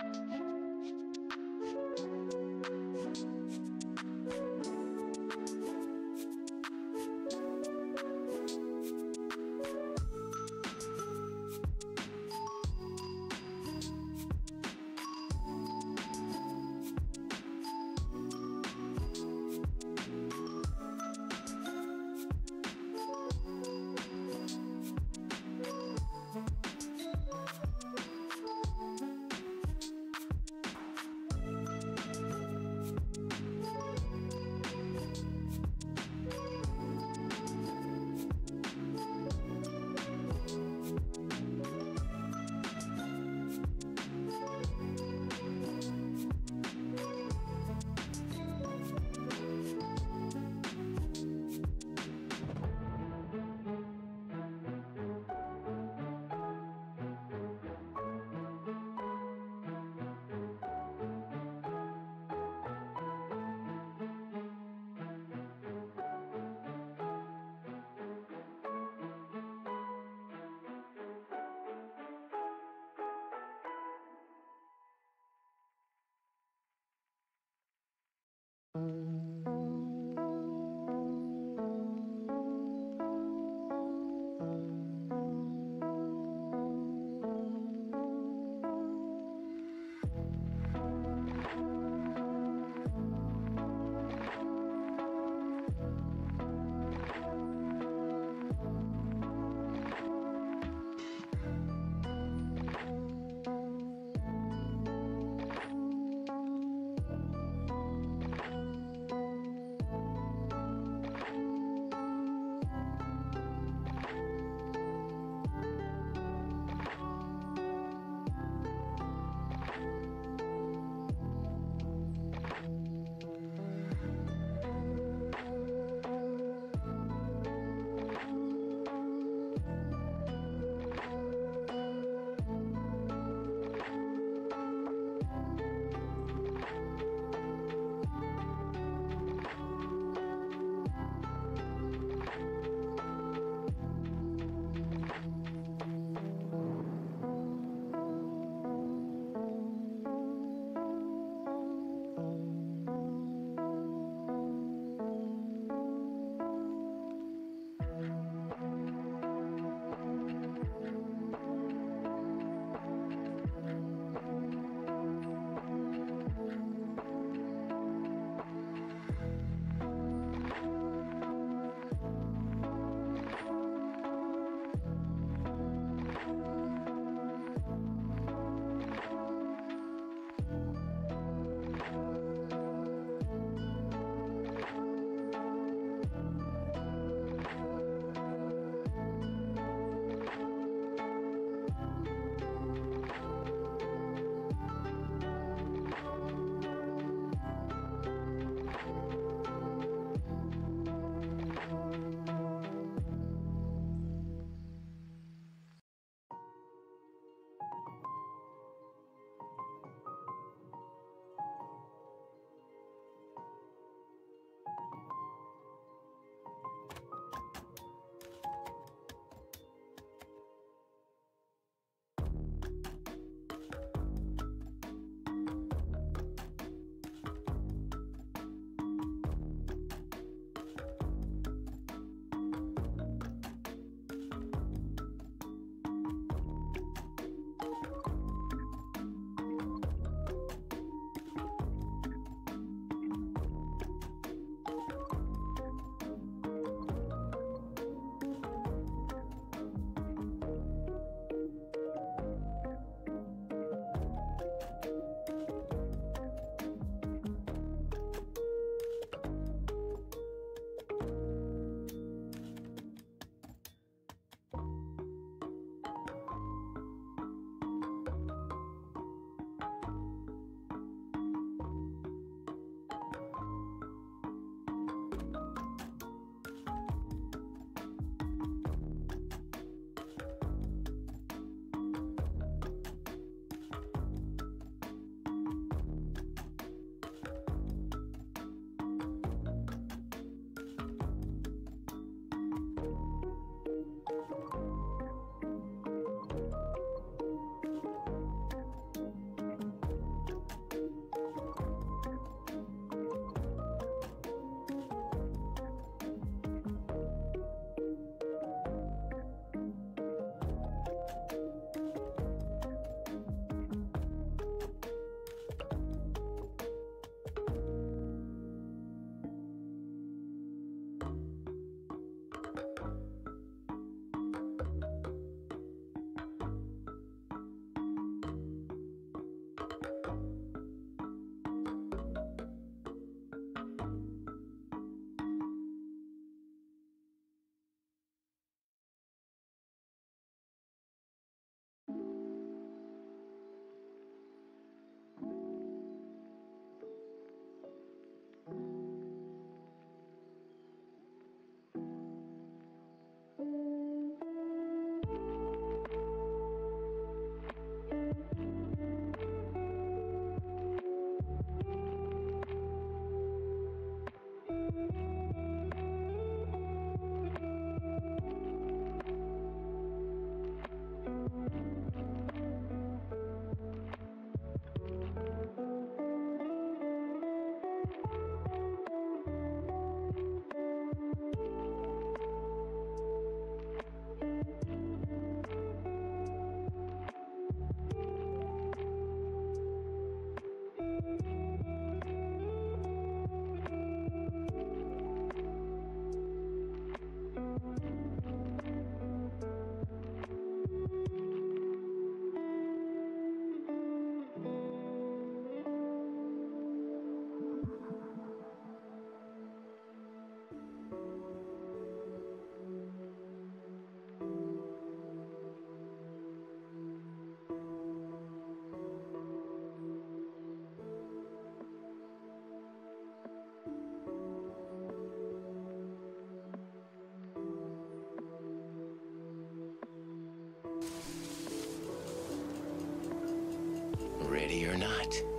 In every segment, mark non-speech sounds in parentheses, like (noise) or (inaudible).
Thank you.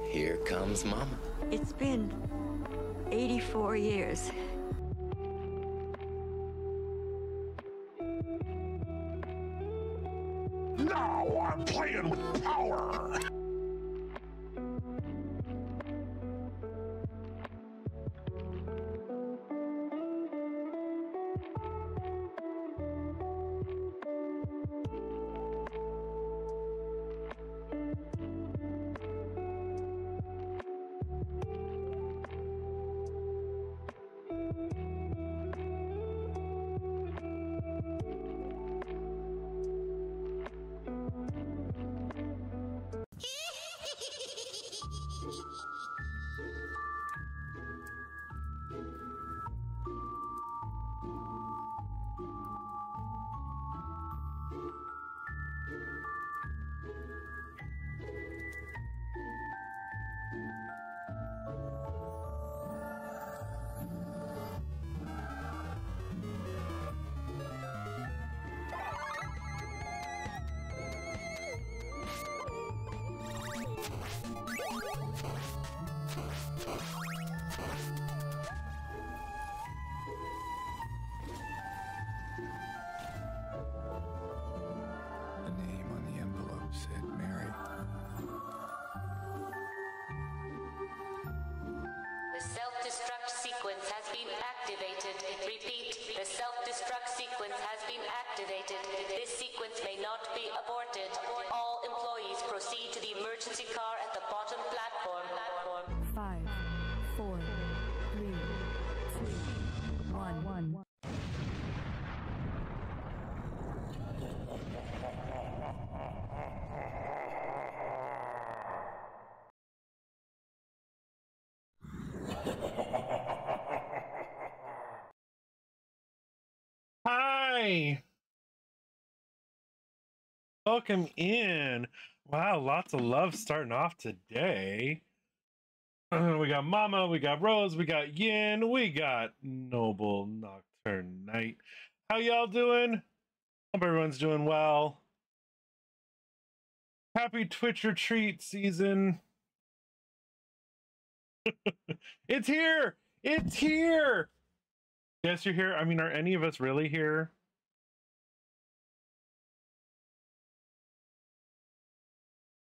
Here comes Mama. It's been 84 years. Self-destruct sequence has been activated. This sequence may not be aborted. All employees proceed to the Welcome in. Wow, lots of love starting off today. Uh, we got Mama, we got Rose, we got Yin, we got Noble Nocturne Night. How y'all doing? Hope everyone's doing well. Happy Twitch or Treat season. (laughs) it's here. It's here. Yes, you're here. I mean, are any of us really here?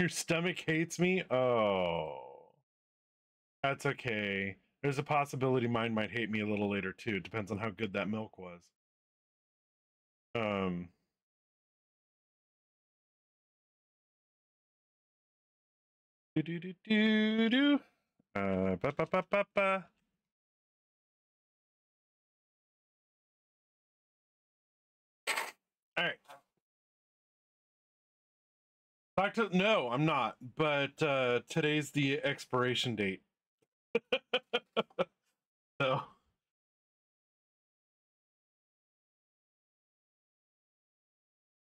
Your stomach hates me? Oh. That's okay. There's a possibility mine might hate me a little later too. Depends on how good that milk was. Um do do do do do. Uh ba ba ba ba ba. All right. No, I'm not. But uh, today's the expiration date. (laughs) so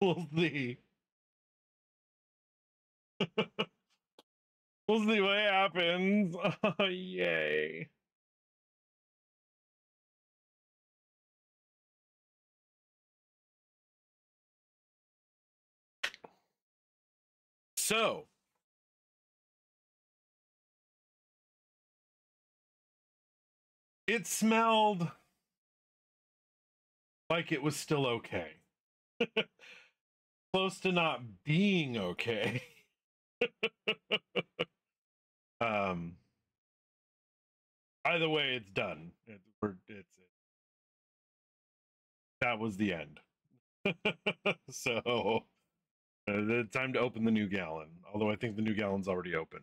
we'll see. (laughs) we'll see what happens. (laughs) Oh, yay. So, it smelled like it was still okay. (laughs) Close to not being okay. (laughs) um either way it's done. It, it's it. That was the end. (laughs) so uh, the time to open the new gallon. Although I think the new gallon's already open.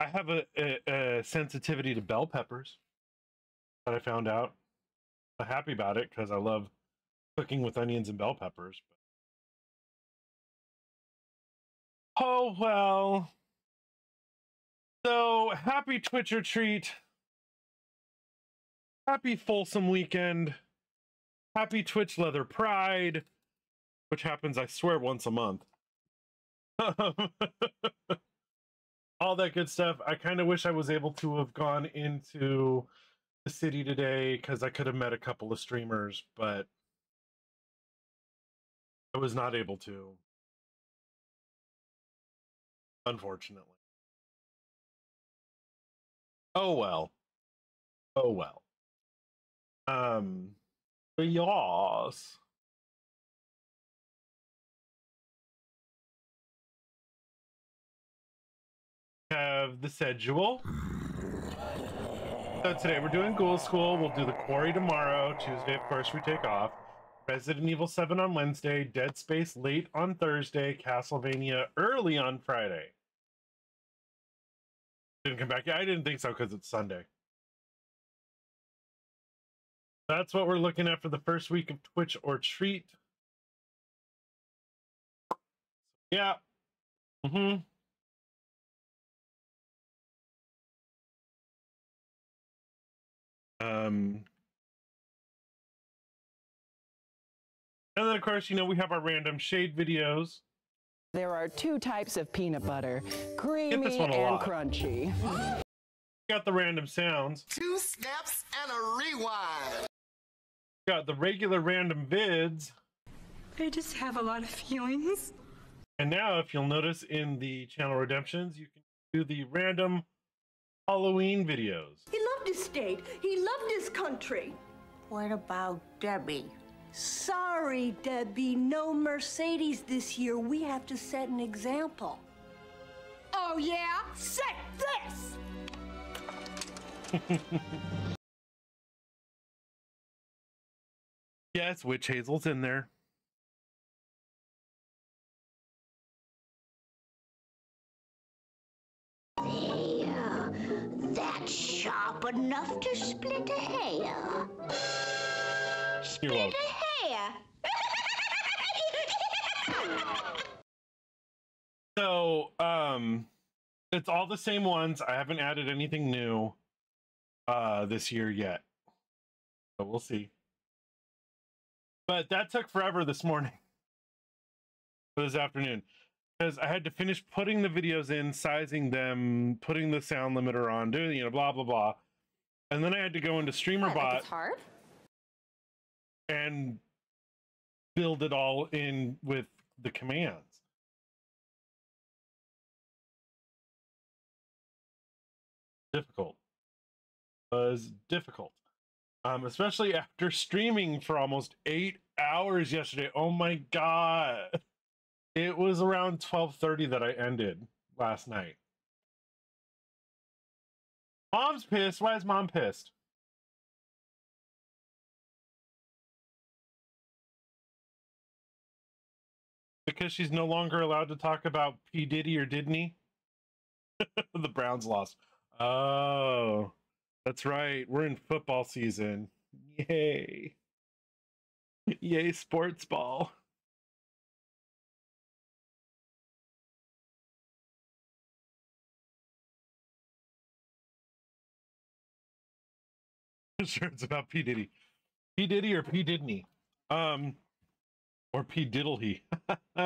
I have a, a, a sensitivity to bell peppers that I found out. I'm happy about it because I love cooking with onions and bell peppers. Oh well. So happy Twitch or Treat. Happy Folsom weekend. Happy Twitch Leather Pride, which happens, I swear, once a month. (laughs) All that good stuff. I kind of wish I was able to have gone into the city today because I could have met a couple of streamers, but I was not able to. Unfortunately. Oh well. Oh well. Um. Have the schedule. So today we're doing Ghoul School. We'll do the Quarry tomorrow. Tuesday, of course, we take off. Resident Evil 7 on Wednesday. Dead Space late on Thursday. Castlevania early on Friday. Didn't come back. Yeah, I didn't think so because it's Sunday. That's what we're looking at for the first week of Twitch or Treat. Yeah. Mm-hmm. Um, and then, of course, you know, we have our random shade videos. There are two types of peanut butter, creamy one a and lot. crunchy. Got the random sounds. Two snaps and a rewind. Got the regular random vids. I just have a lot of feelings. And now, if you'll notice in the channel redemptions, you can do the random Halloween videos. He loved his state. He loved his country. What about Debbie? Sorry, Debbie. No Mercedes this year. We have to set an example. Oh, yeah? Set this! (laughs) yes, Witch Hazel's in there. There. That's sharp enough to split a hair. You're Split a hair. (laughs) So, um, it's all the same ones. I haven't added anything new uh this year yet. But we'll see. But that took forever this morning. Or (laughs) this afternoon. Because I had to finish putting the videos in, sizing them, putting the sound limiter on, doing you know, blah blah blah. And then I had to go into StreamerBot hard. and build it all in with the commands. Difficult. Was difficult. Um, especially after streaming for almost eight hours yesterday. Oh my god. It was around 12:30 that I ended last night. Mom's pissed. Why is mom pissed? because she's no longer allowed to talk about P Diddy or didn't he? (laughs) the Browns lost. Oh, that's right. We're in football season. Yay! (laughs) Yay, sports ball. (laughs) sure, it's about P Diddy. P Diddy or P didn't he? Um, or P diddle he. (laughs)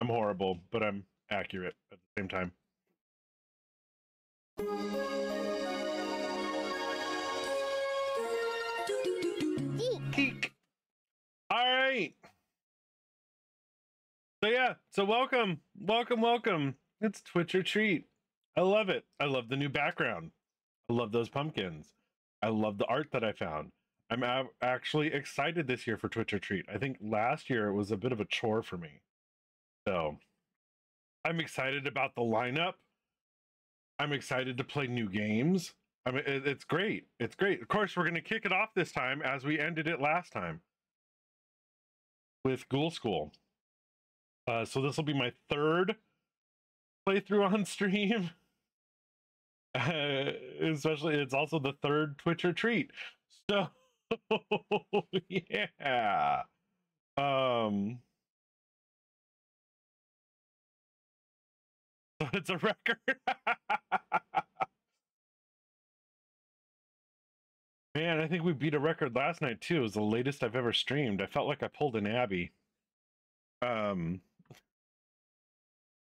I'm horrible, but I'm accurate at the same time. Eek. All right. So yeah, so welcome, welcome, welcome. It's Twitch or Treat. I love it. I love the new background. I love those pumpkins. I love the art that I found. I'm a- actually excited this year for Twitch or Treat. I think last year it was a bit of a chore for me. So I'm excited about the lineup. I'm excited to play new games. I mean, it- it's great. It's great. Of course, we're going to kick it off this time as we ended it last time with Ghoul School. Uh, so this will be my third playthrough on (laughs) stream. Uh, especially, it's also the third Twitch or Treat. So, (laughs) yeah. Um, (laughs) it's a record. Man, I think we beat a record last night too. It was the latest I've ever streamed. I felt like I pulled an Abby. Um,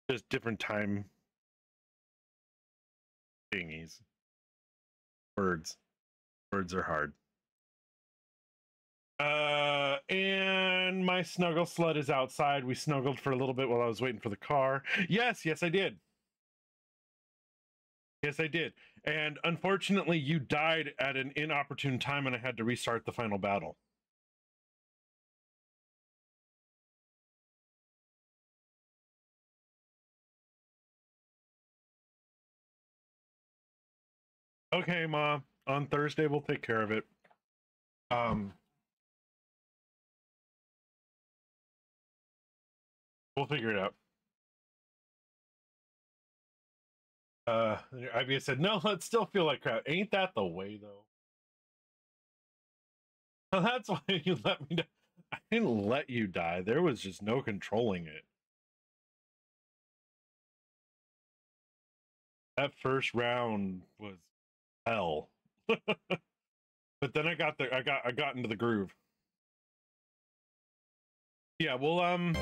just different time thingies. Words. Words are hard. Uh, and my snuggle sled is outside. We snuggled for a little bit while I was waiting for the car. Yes, yes, I did. Yes, I did. And unfortunately, you died at an inopportune time, and I had to restart the final battle. Okay, Ma. On Thursday, we'll take care of it. Um, we'll figure it out. Uh, Ivy said, "No, let's still feel like crap." Ain't that the way, though? (laughs) Well, that's why you let me. Die. I didn't let you die. There was just no controlling it. That first round was hell. (laughs) but then I got the I got I got into the groove. Yeah, well um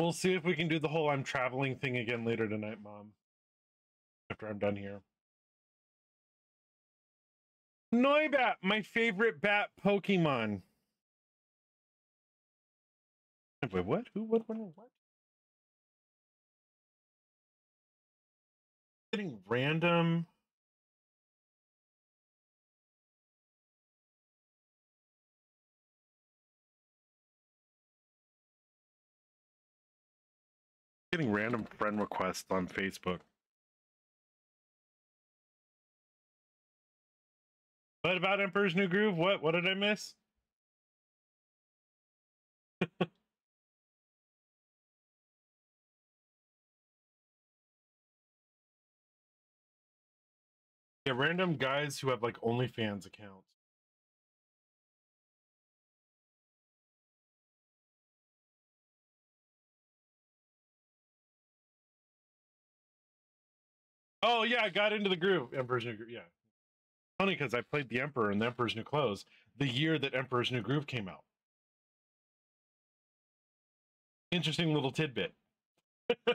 We'll see if we can do the whole I'm traveling thing again later tonight, Mom. After I'm done here. Noibat, my favorite bat Pokemon. Wait, what? Who? What? What? What? Getting random. Getting random friend requests on Facebook. What about Emperor's New Groove? What? What did I miss? (laughs) yeah, random guys who have like OnlyFans accounts. Oh yeah, I got into the groove. Emperor's New Groove. Yeah, funny because I played the Emperor in the Emperor's New Clothes the year that Emperor's New Groove came out. Interesting little tidbit. (laughs)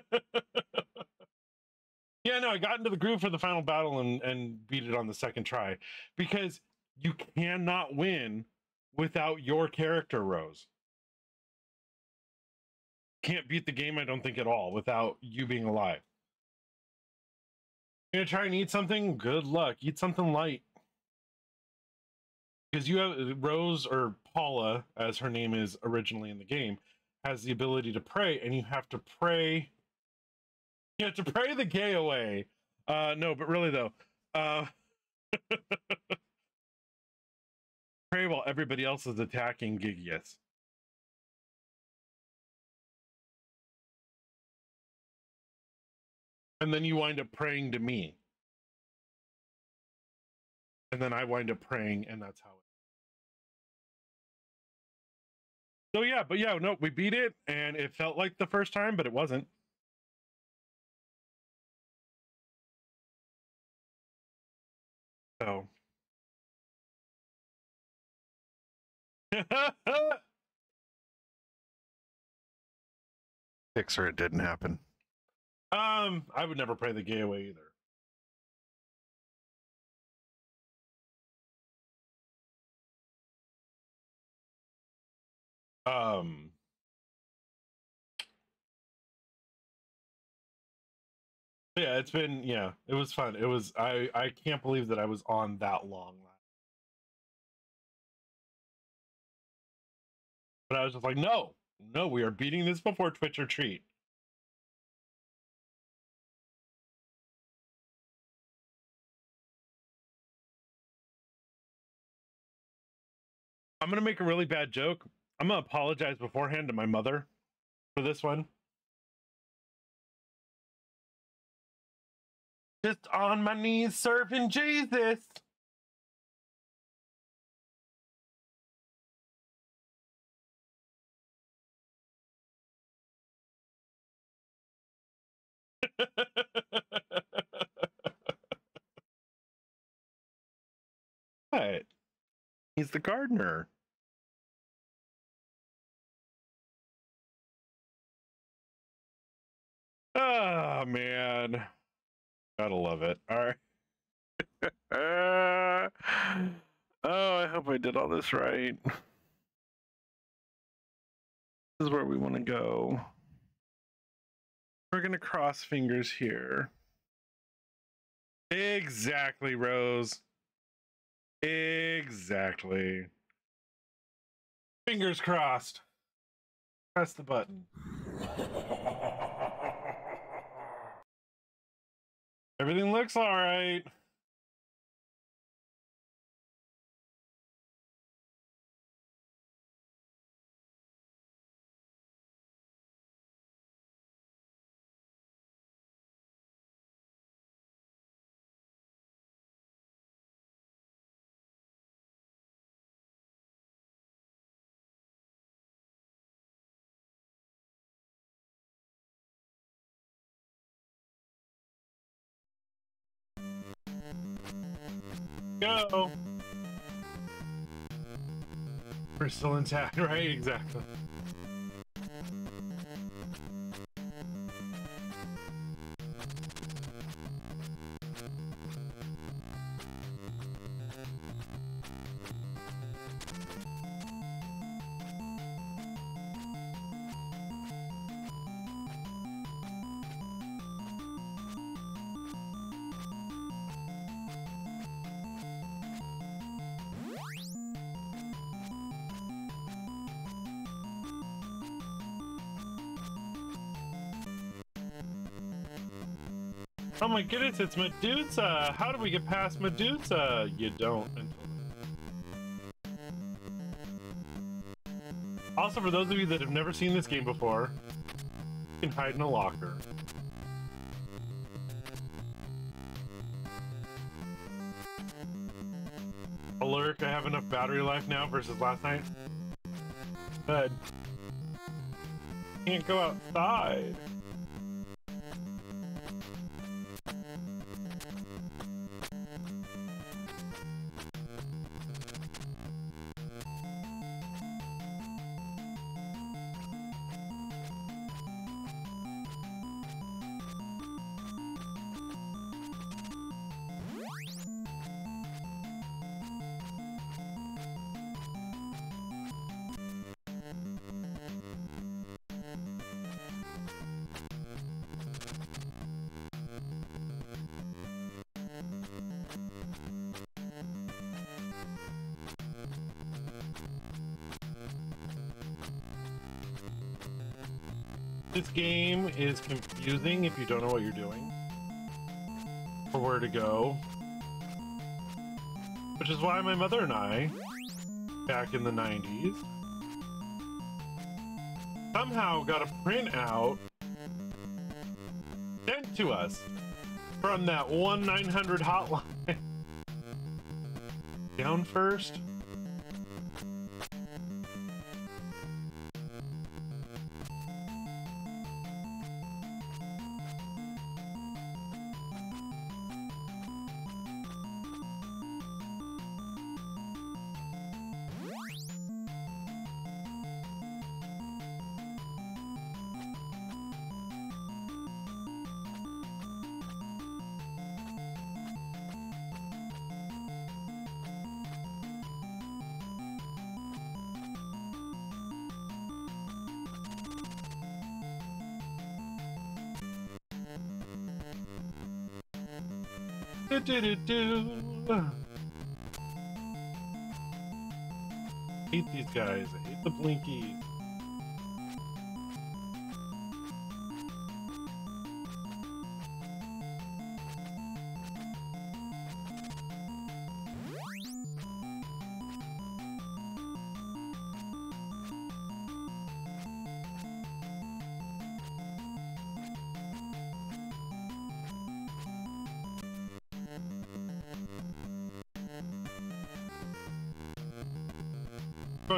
yeah, no, I got into the groove for the final battle and and beat it on the second try because you cannot win without your character Rose. Can't beat the game, I don't think at all, without you being alive. Gonna try and eat something? Good luck. Eat something light. Because you have Rose or Paula, as her name is originally in the game, has the ability to pray, and you have to pray. You have to pray the gay away. Uh no, but really though. Uh (laughs) pray while everybody else is attacking Giygas. And then you wind up praying to me and then i wind up praying and that's how it so yeah but yeah no we beat it and it felt like the first time but it wasn't so (laughs) Fixer, it didn't happen. Um, I would never pray the gay away either. Um, yeah, it's been yeah, it was fun. It was I I can't believe that I was on that long. But I was just like, no, no, we are beating this before Twitch or treat. I'm gonna make a really bad joke. I'm gonna apologize beforehand to my mother for this one. Just on my knees serving Jesus. (laughs) what? He's the gardener. Oh man. Gotta love it. All right. (laughs) oh, I hope I did all this right. This is where we want to go. We're to cross fingers here. Exactly, Rose. Exactly. Fingers crossed. Press the button. (laughs) Everything looks all right. Go. We're still intact, (laughs) right? Exactly. Goodness, it's Medusa! How do we get past Medusa? You don't. Also, for those of you that have never seen this game before, you can hide in a locker. Alert, I have enough battery life now versus last night. Good. Can't go outside. You don't know what you're doing or where to go. Which is why my mother and I, back in the 90s, somehow got a printout sent to us from that 1 900 hotline. (laughs) Down first. Do, do, do, do. Hate these guys. I hate the blinkies.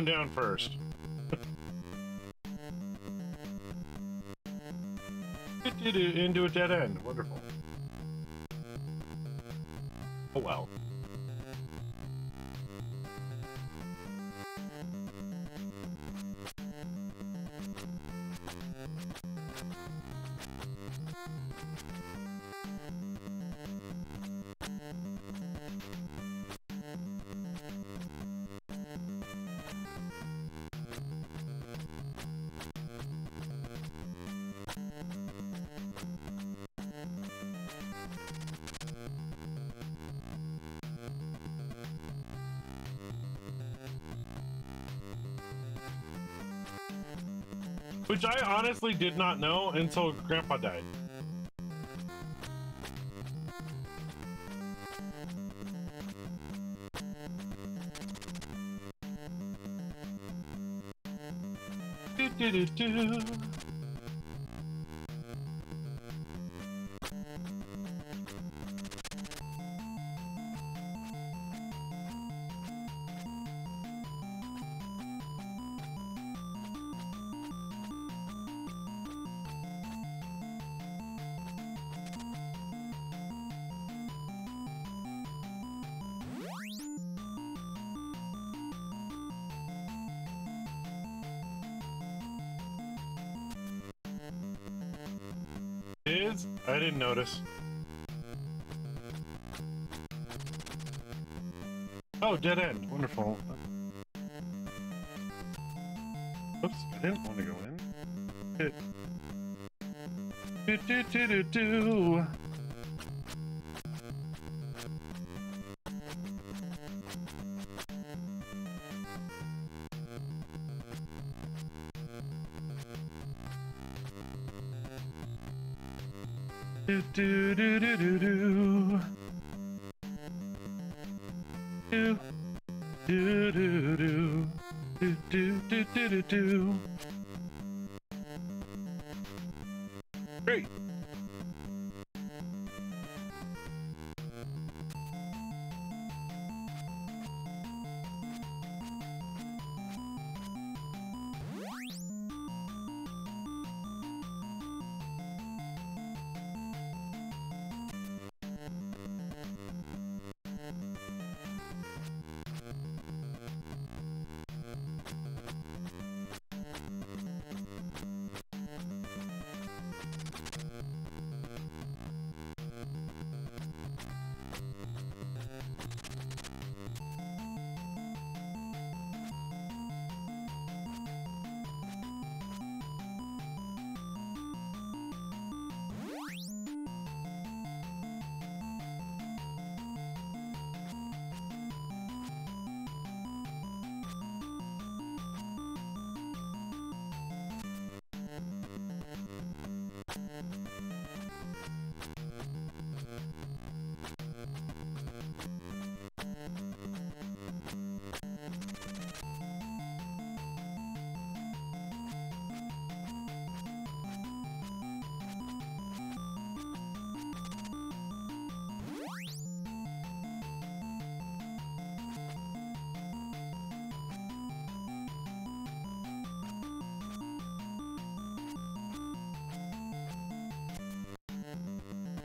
Down first. (laughs) Into a dead end. Wonderful. Oh well. Which I honestly did not know until Grandpa died. Do, do, do, dead end. Wonderful. Oops, I didn't want to go in. Do do do do do.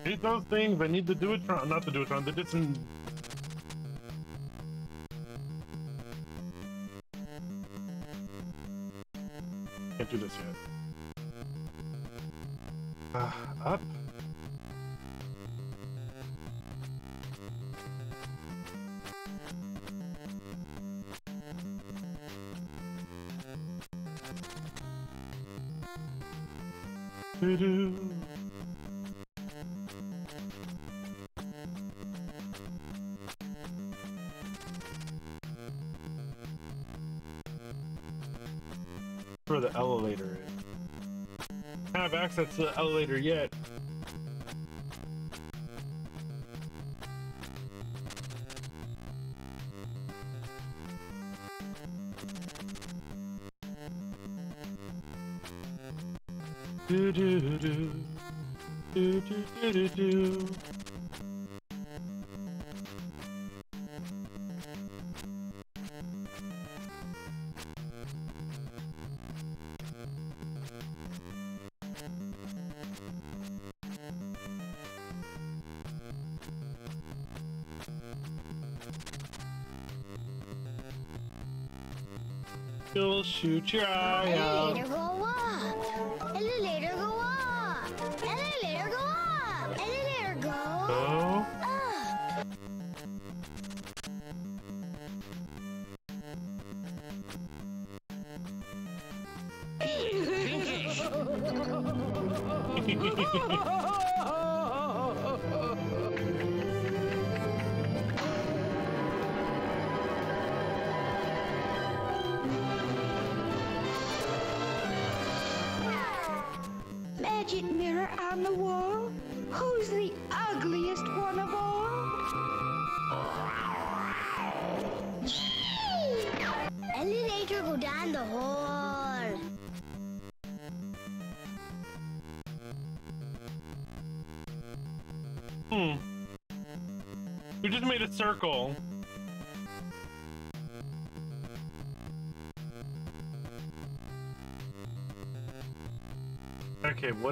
Did those things, I need to do a tron, Not to do it. They did some Can't do this yet. Uh, up. Do-do. Where the elevator is. I don't have access to the elevator yet. to try out.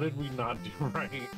What did we not do (laughs) right?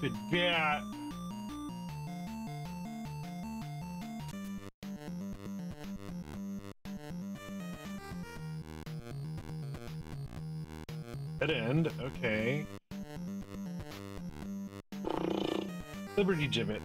Stupid bat. Dead end, okay. Liberty Gibbet.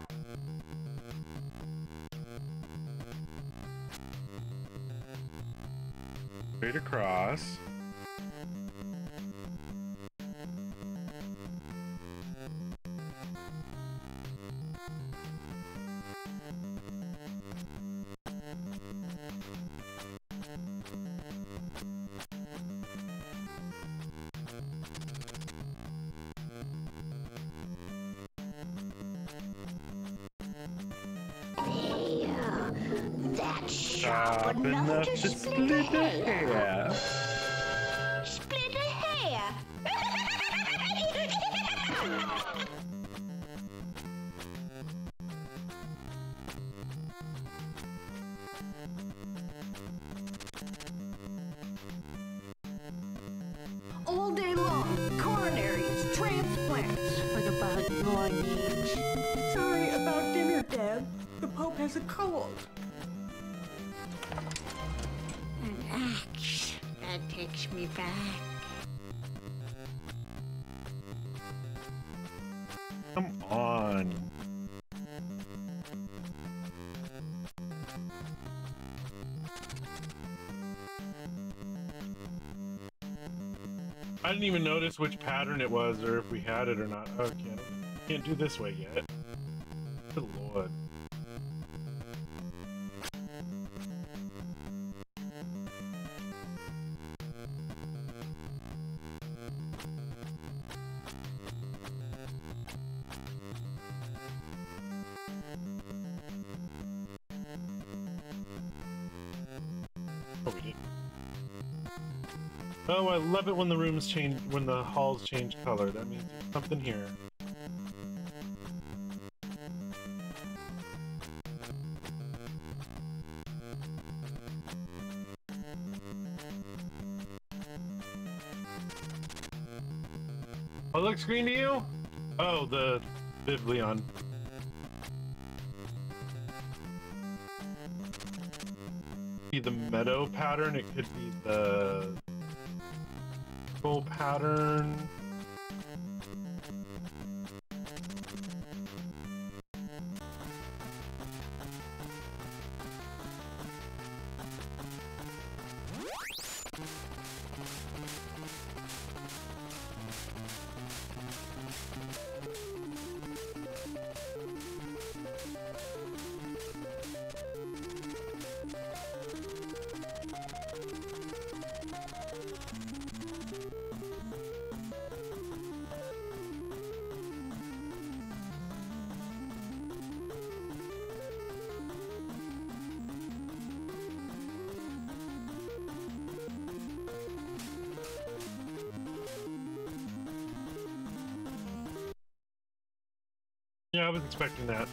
The Pope has a cold. An axe that takes me back. Come on. I didn't even notice which pattern it was or if we had it or not. Okay, can't do this way yet. Rooms change, when the halls change color. That means something here. What looks green to you? Oh, the Biblion. The meadow pattern. It could be the pattern. That.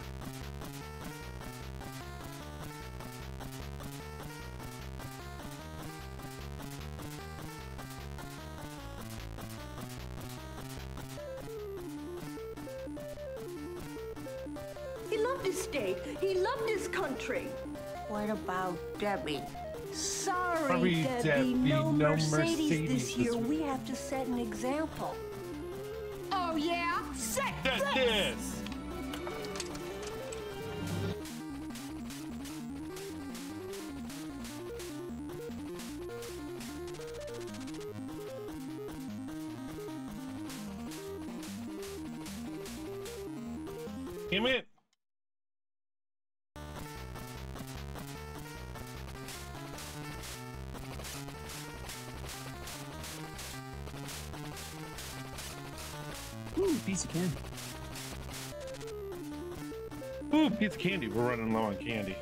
Damn it! Ooh, piece of candy. Ooh, piece of candy. We're running low on candy.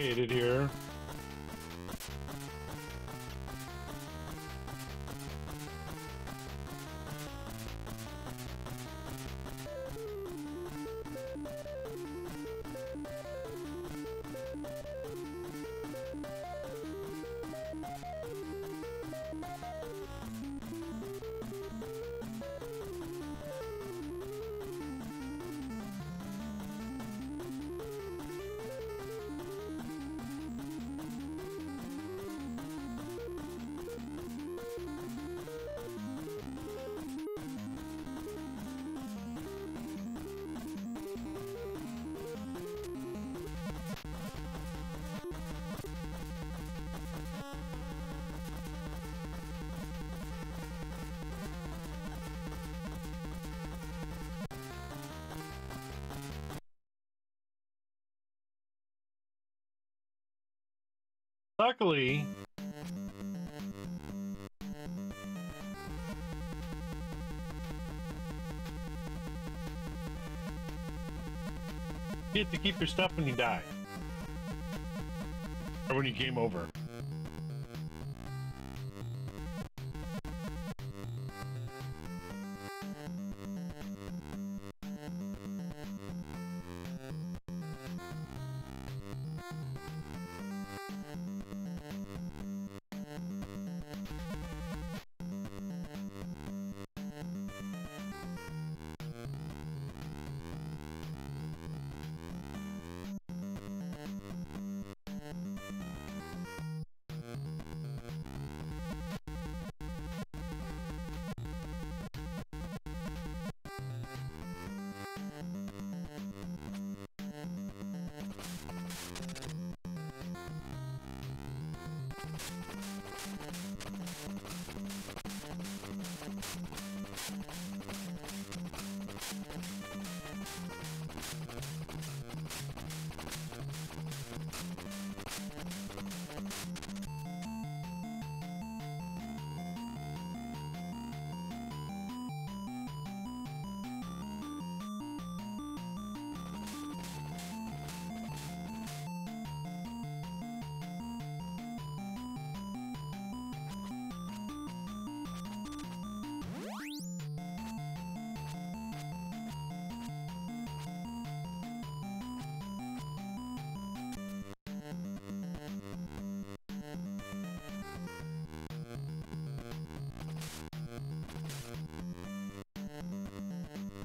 It here. Luckily, you get to keep your stuff when you die. Or when you game over.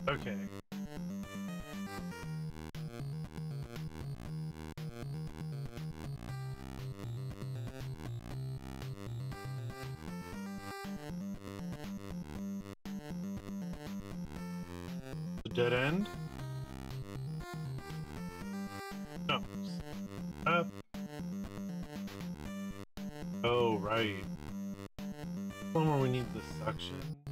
Okay. The dead end? No. Up. Oh, right. One more we need the suction.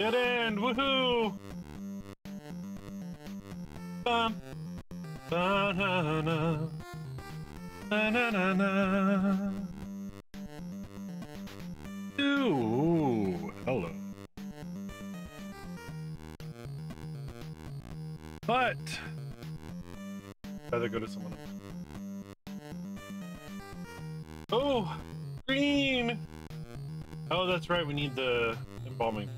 Dead end! Woohoo! Bum. Ba-na-na. Na na na na. Ooh, hello. But rather go to someone else. Oh, green. Oh, that's right. We need the embalming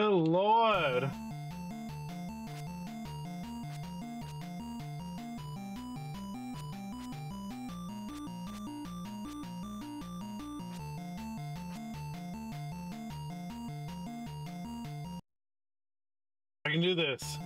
Oh lord. I can do this.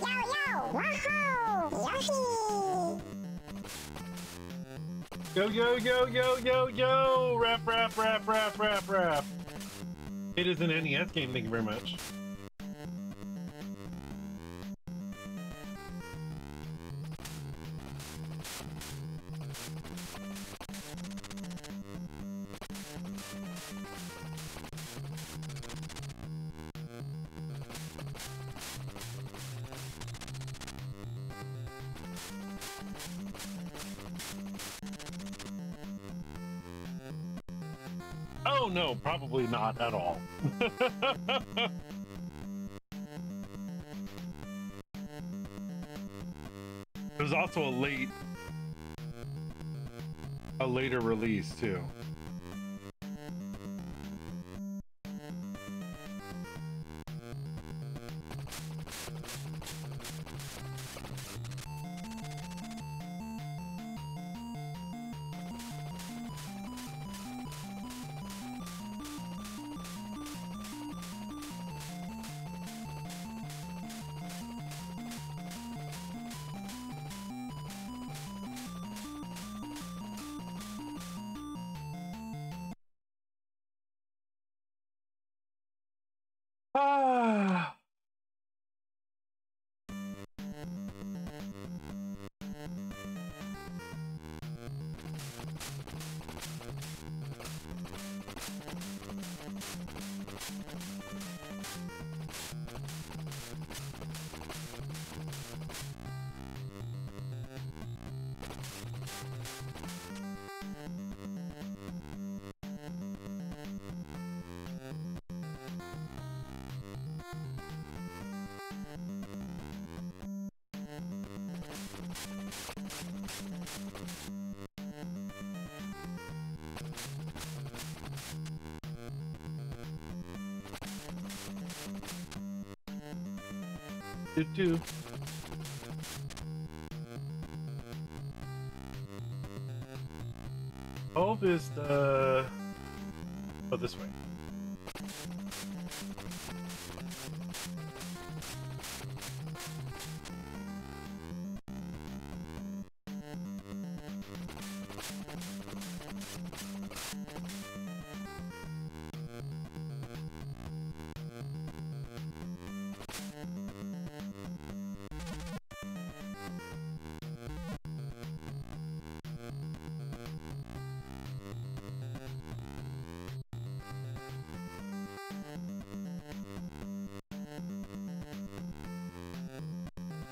Yo, yo! Wahoo! Yoshi! Yo, yo, yo, yo, yo, yo! Rap, rap, rap, rap, rap, rap. It is an NES game, thank you very much. Too. Ah. Do do. Hope is the. Oh, this way.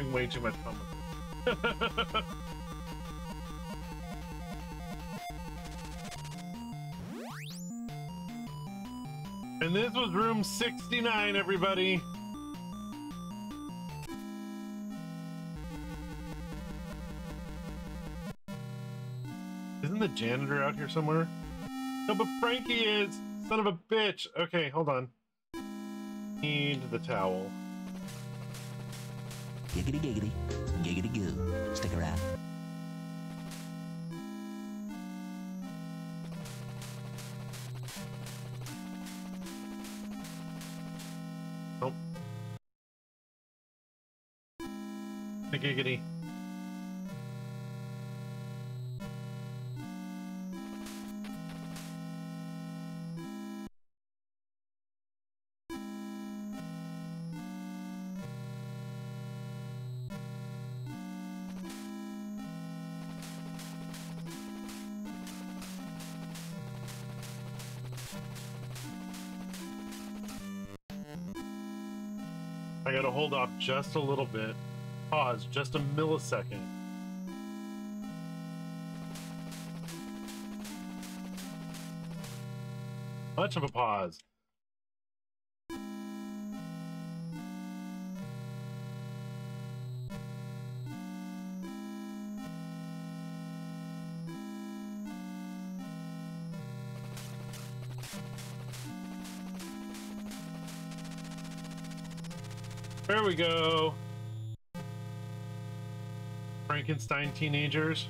Having way too much fun with (laughs) and this was room 69, everybody. Isn't the janitor out here somewhere? No, but Frankie is! Son of a bitch! Okay, hold on. Need the towel. Giggity giggity, giggity goo. Stick around. Just a little bit. Pause just a millisecond. Much of a pause. There we go. Frankenstein teenagers.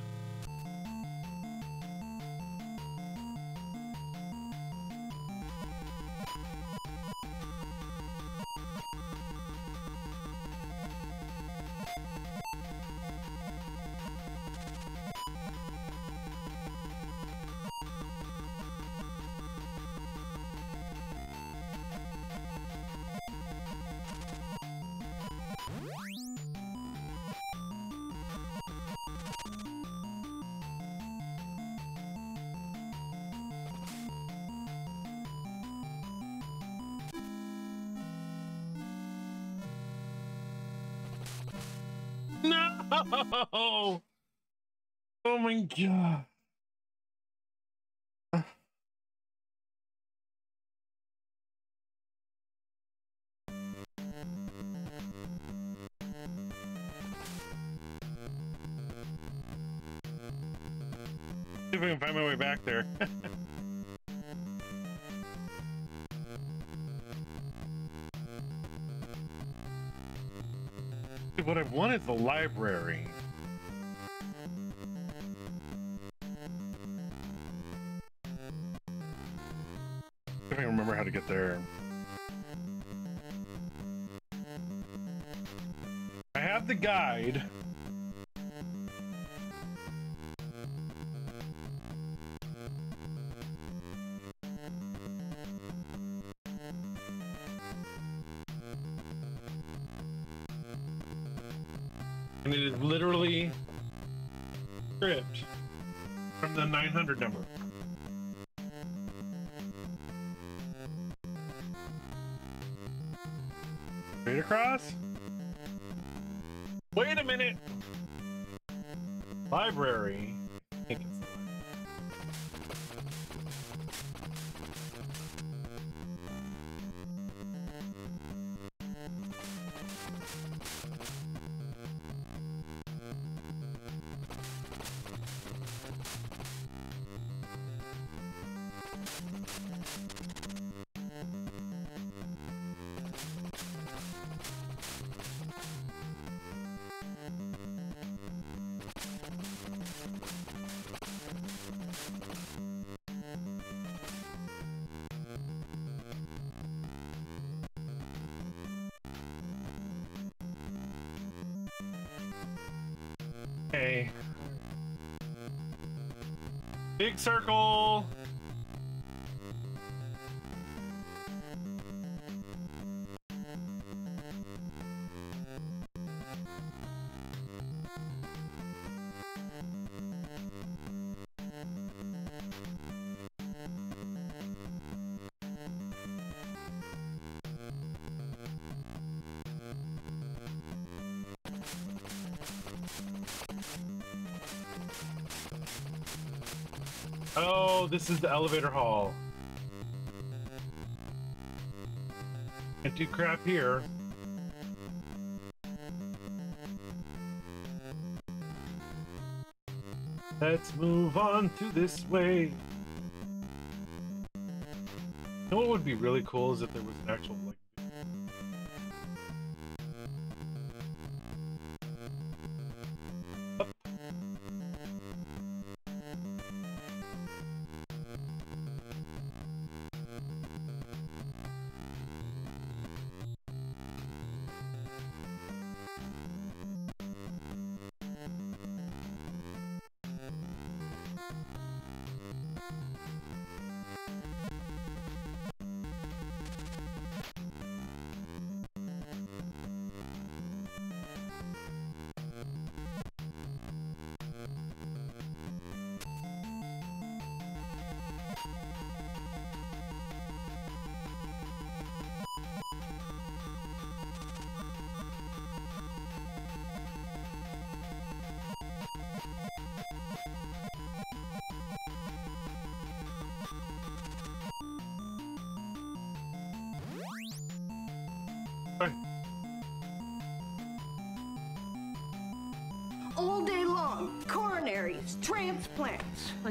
God. The 900 number. Straight across? Wait a minute! Library. Big circle. This is the elevator hall. Can't do crap here. Let's move on to this way. You know what would be really cool is if there was an actual like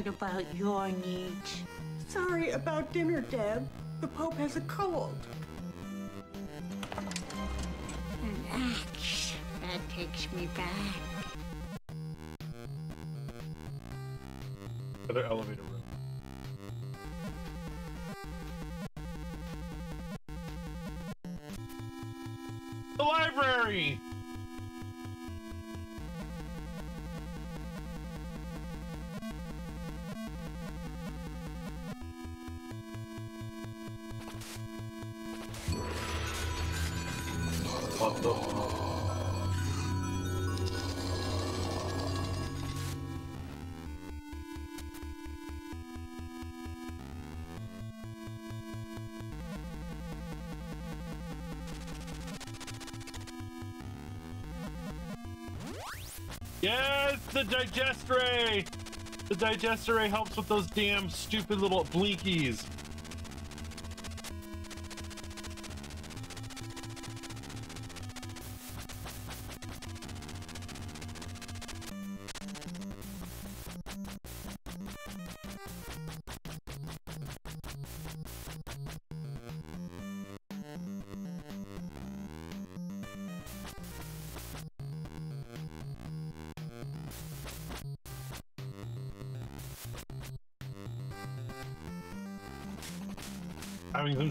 transplants. What about your needs? Sorry about dinner, Deb. The Pope has a cold. An axe. That takes me back. Other elevator room. The library! The digest ray! The digester helps with those damn stupid little blinkies.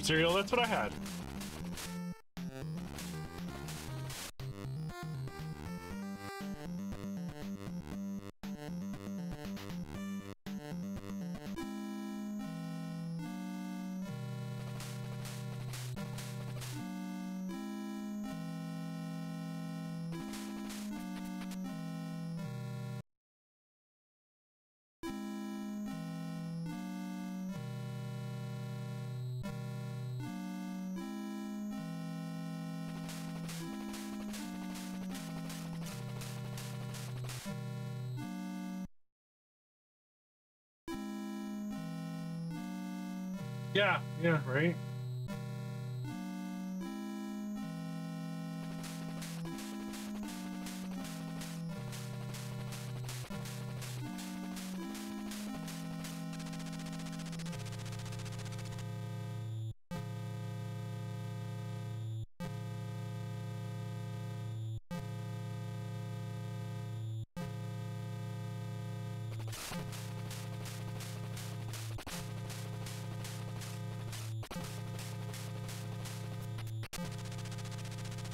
Cereal, that's what I had. Yeah, yeah,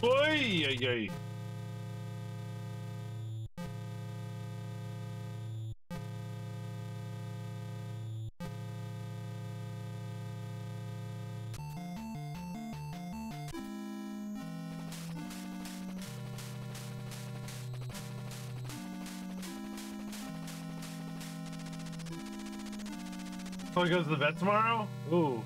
Oy, ay, ay. Oh, he goes to the vet tomorrow? Ooh.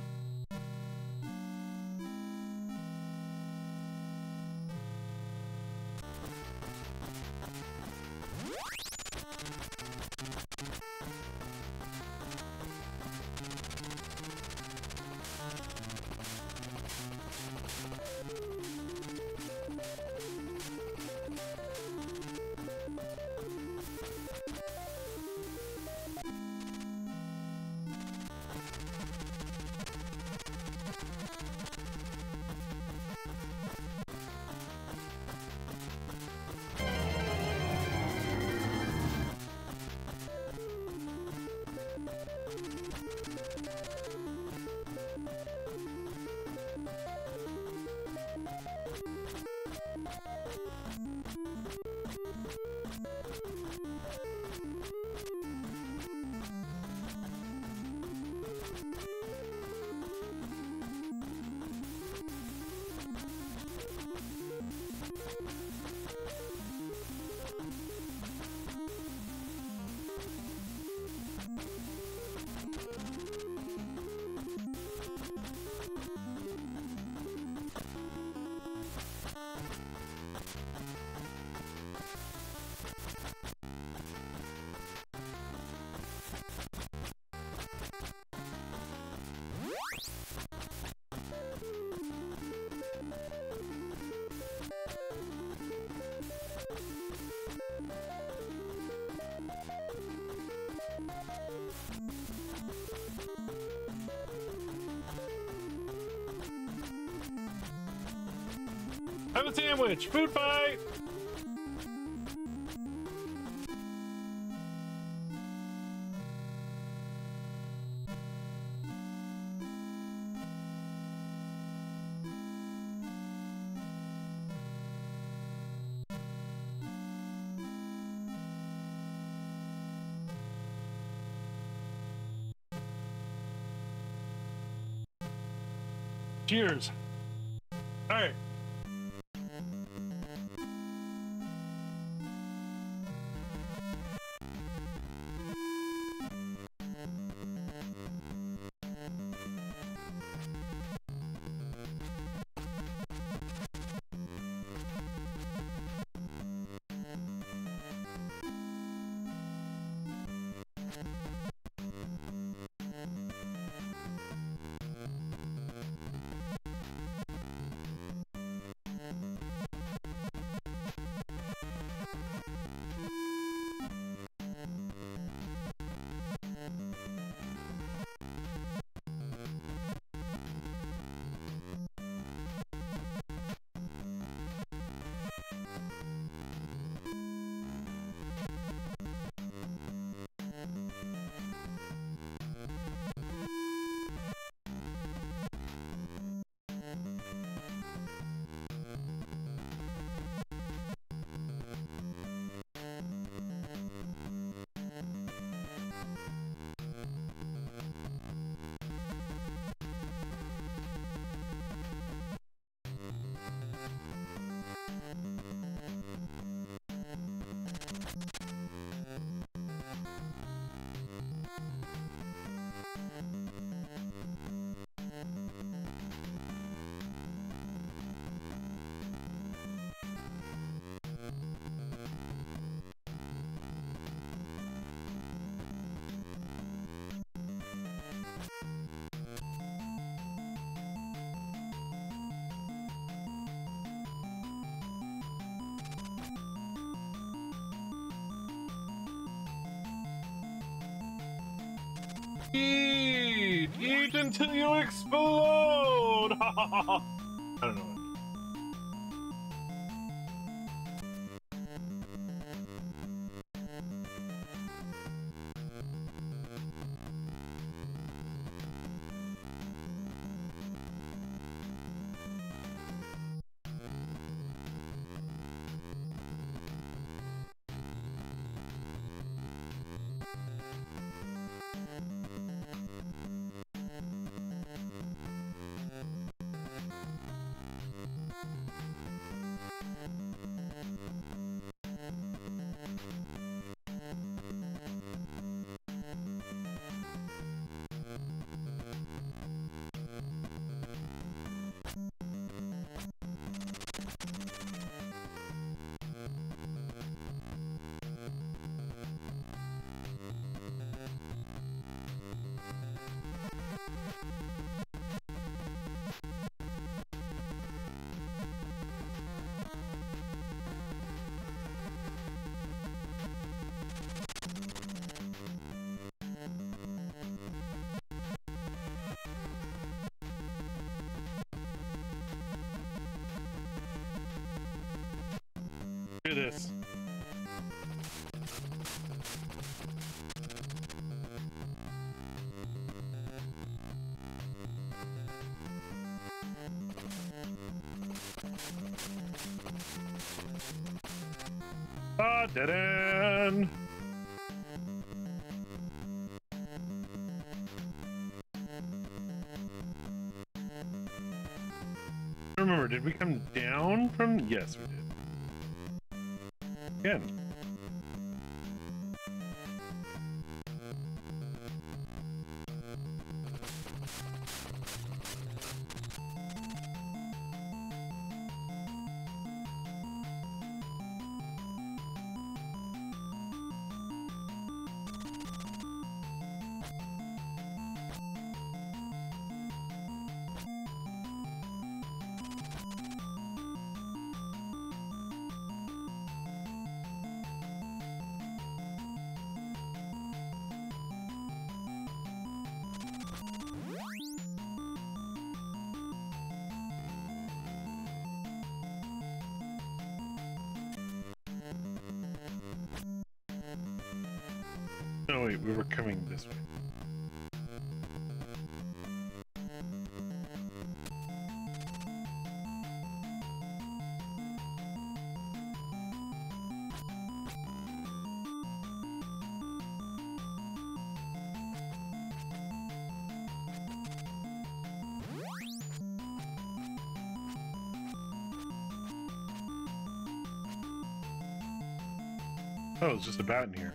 Cheers. Eat! Eat until you explode! (laughs) Do this. Ah, dead end. Remember, did we come down from? Yes, we did. Again. Wait, we were coming this way. Oh, it's just a bat in here.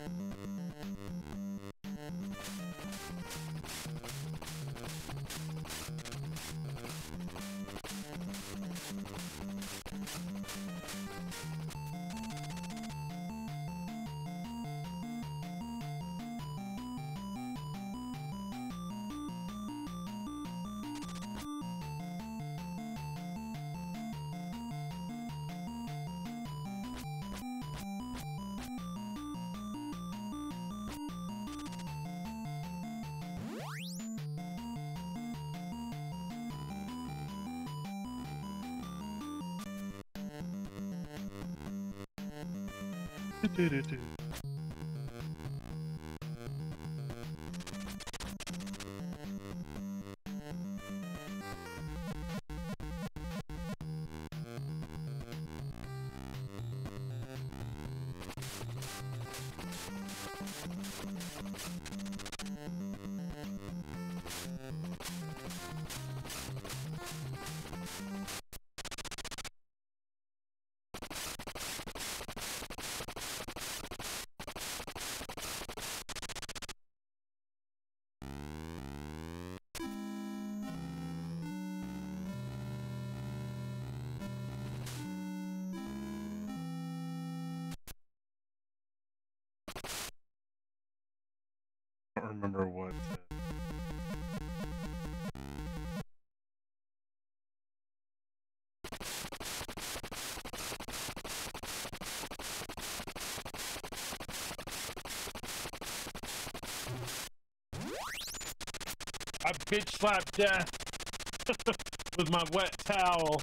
Do-do-do. I bitch slapped death (laughs) with my wet towel.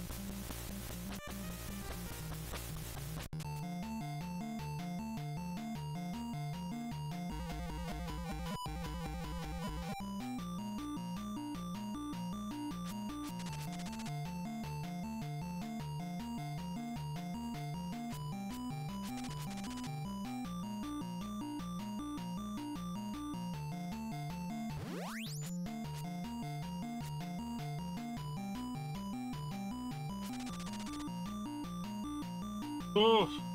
Sons.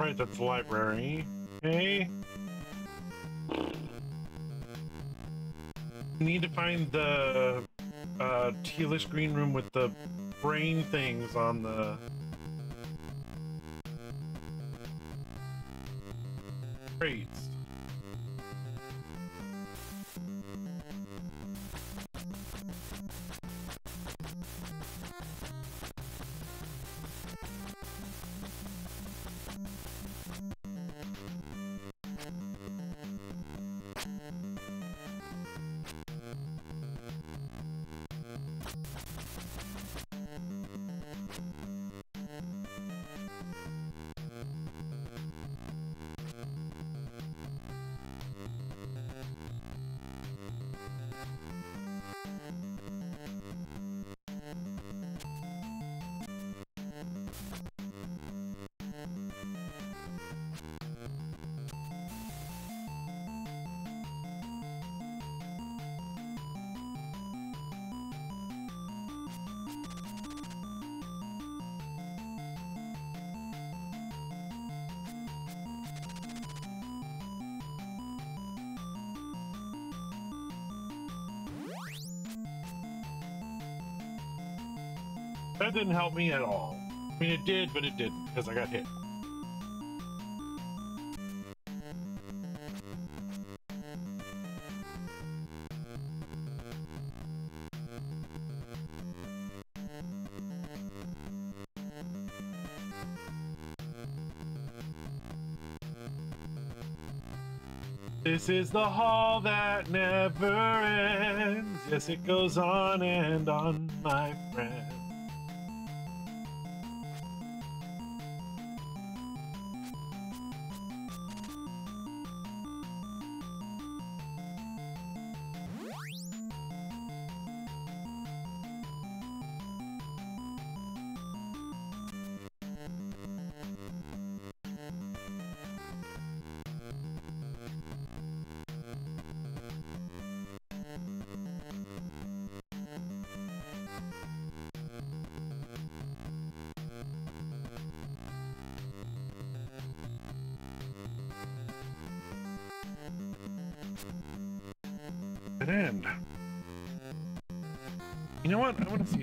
Right, that's the library. Okay. Need to find the uh, tealish green room with the brain things on the. Crates. Didn't help me at all. I mean, it did, but it didn't because I got hit. This is the hall that never ends. Yes, it goes on and on,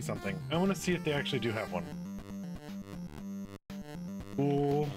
something. I want to see if they actually do have one. Cool.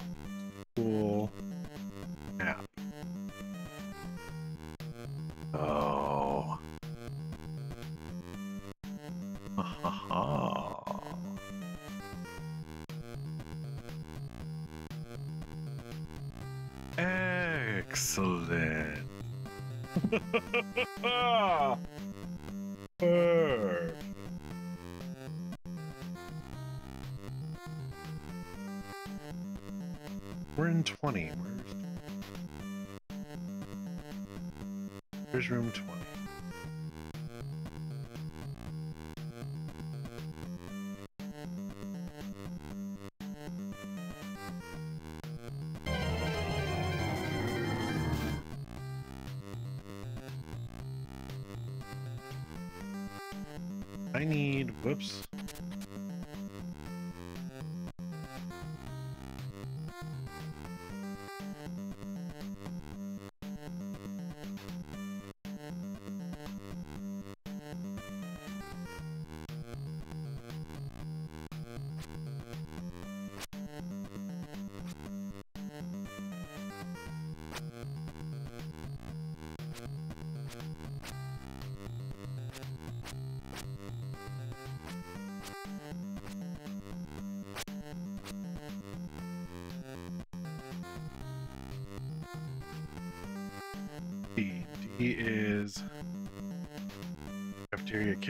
Whoops.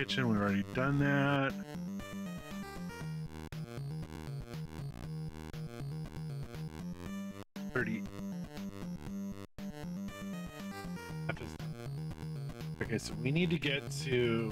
Kitchen. We've already done that. Thirty. Okay, so we need to get to.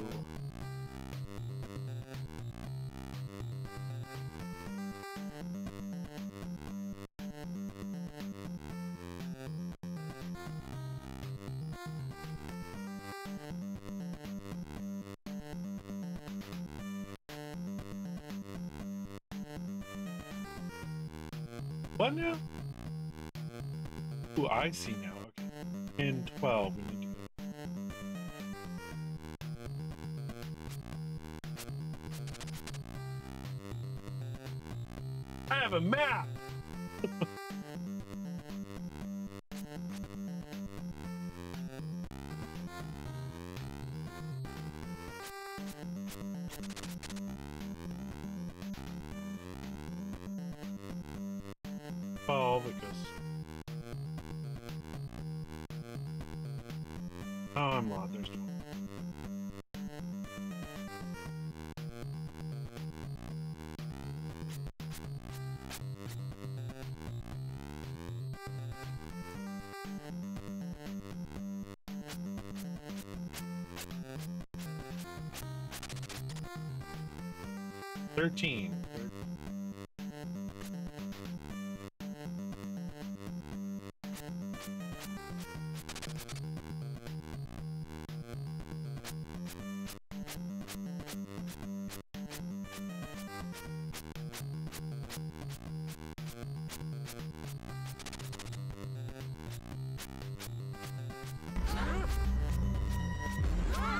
now? Ooh, I see now. Okay. in 12. 13. (laughs)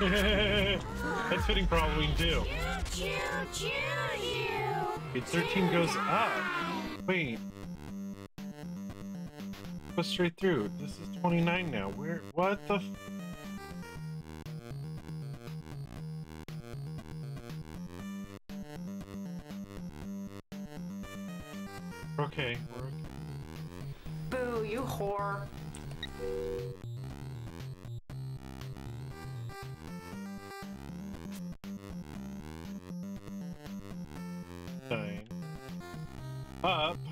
(laughs) That's hitting probably too. Choo, choo, choo. Wait, 13 goes up. Wait. Go straight through. This is 29 now. Where? What the? Okay. We're okay. Boo, you whore. Up.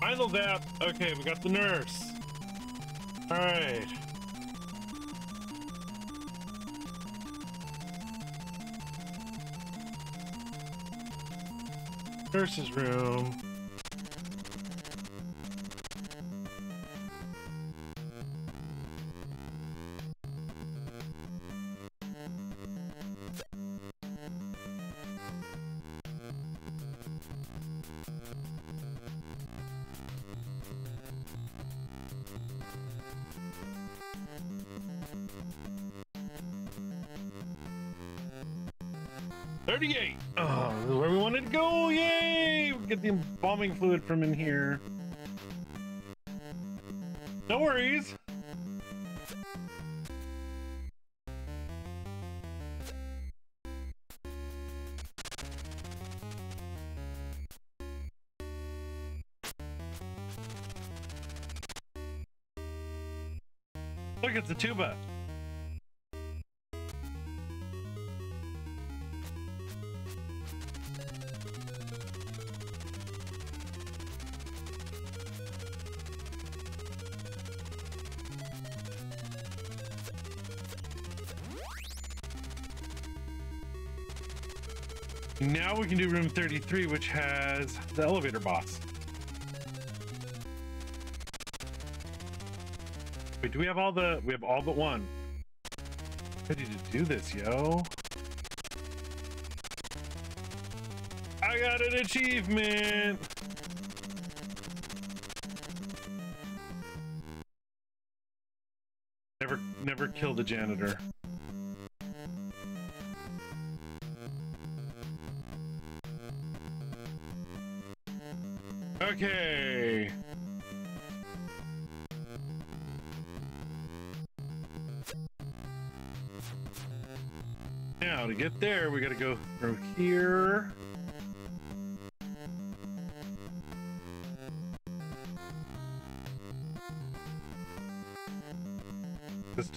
Final zap. Okay, we got the nurse. All right. Nurse's room. Embalming fluid from in here. No worries. Look, it's a tuba. We can do room 33, which has the elevator boss. Wait, do we have all the... We have all but one. Ready to do this, yo. I got an achievement! Never, never kill the janitor.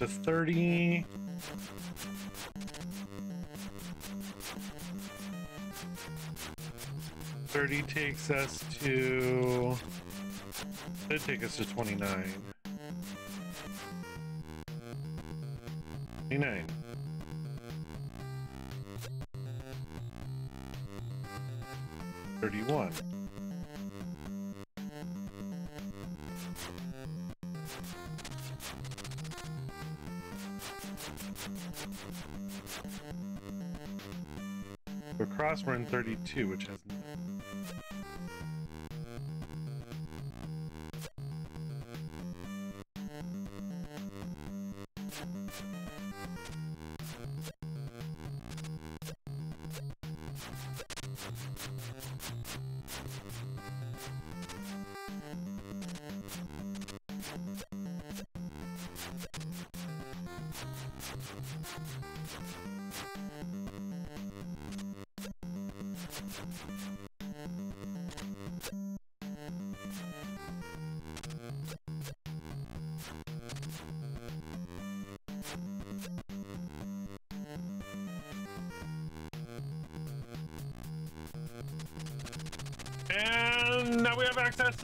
To 30. Thirty takes us to. Should take us to twenty-nine. Twenty-nine. Thirty-one. We're in 32, which has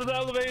the elevator.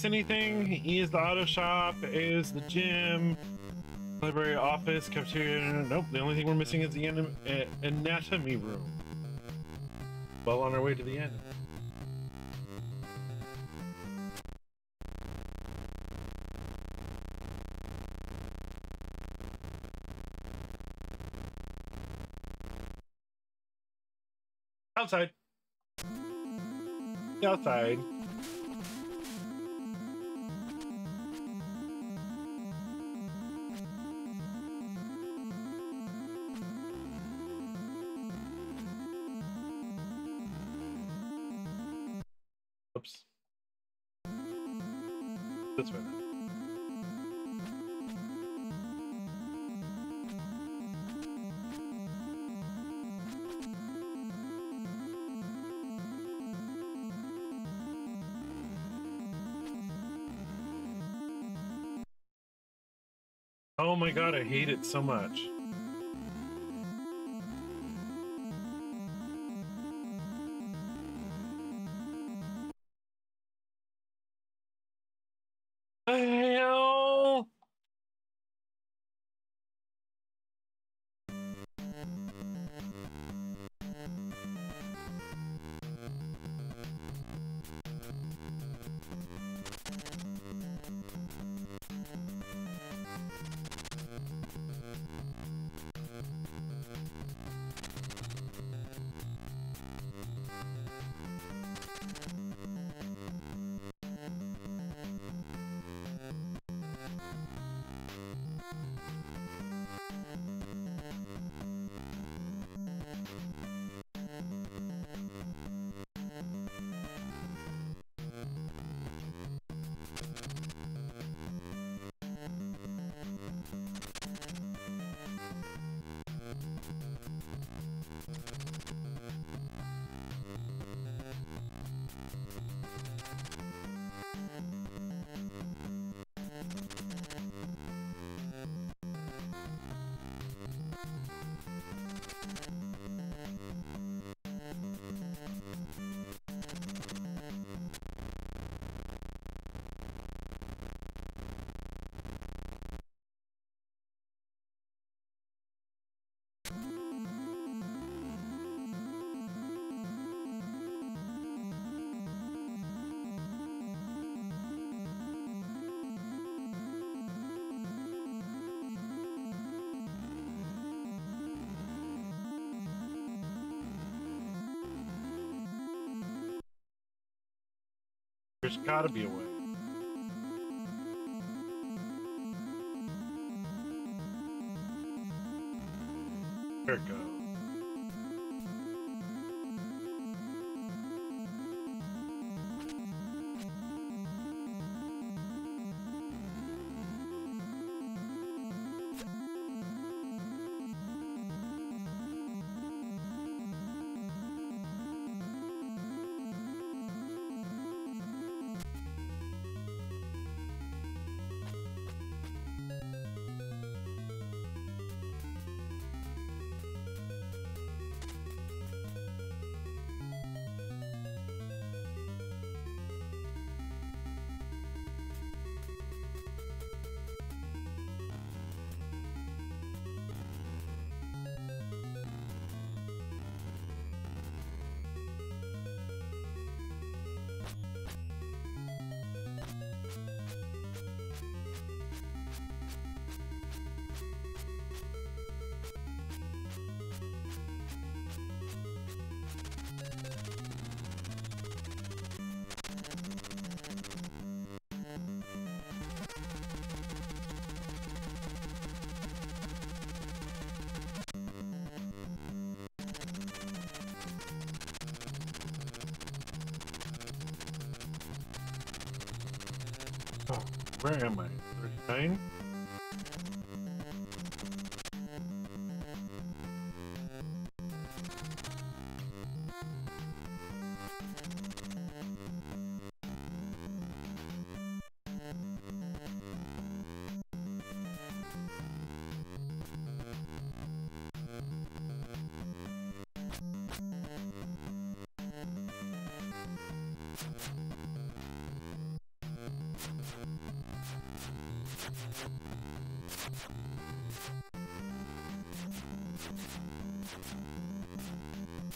Did I miss anything? E is the auto shop, A is the gym, library, office, cafeteria. Nope, the only thing we're missing is the anatomy room. Well on our way to the end. Outside. Outside. My god, I hate it so much. Música There's gotta be a way.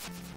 Thank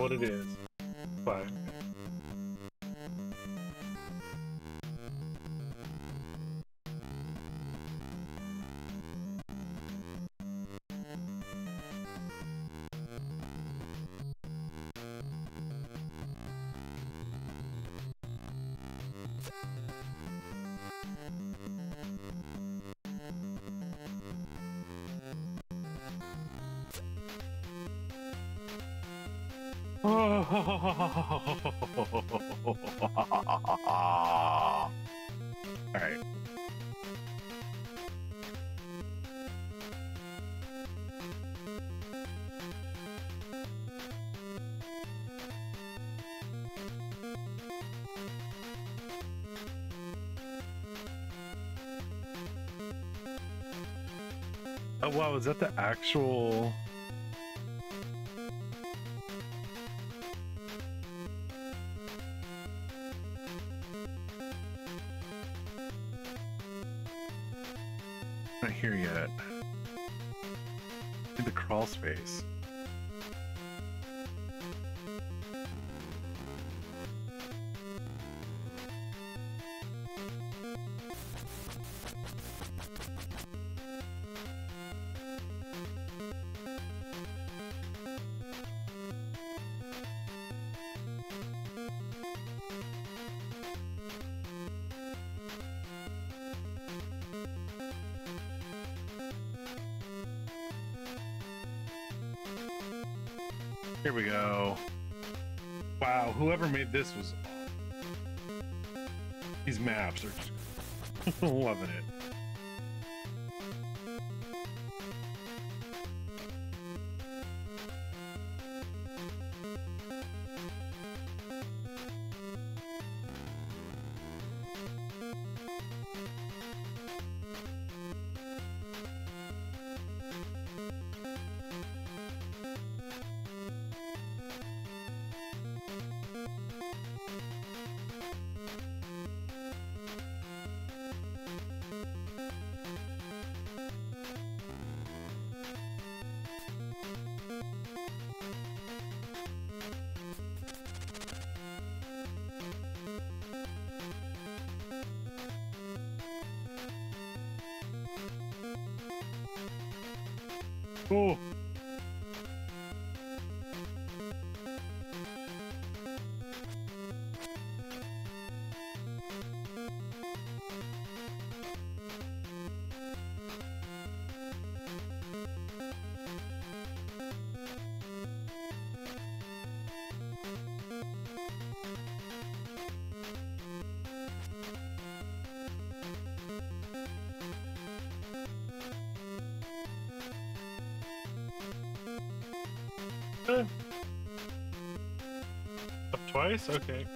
What it is. Oh wow, is that the actual this was These maps are (laughs) loving it. Twice? Okay.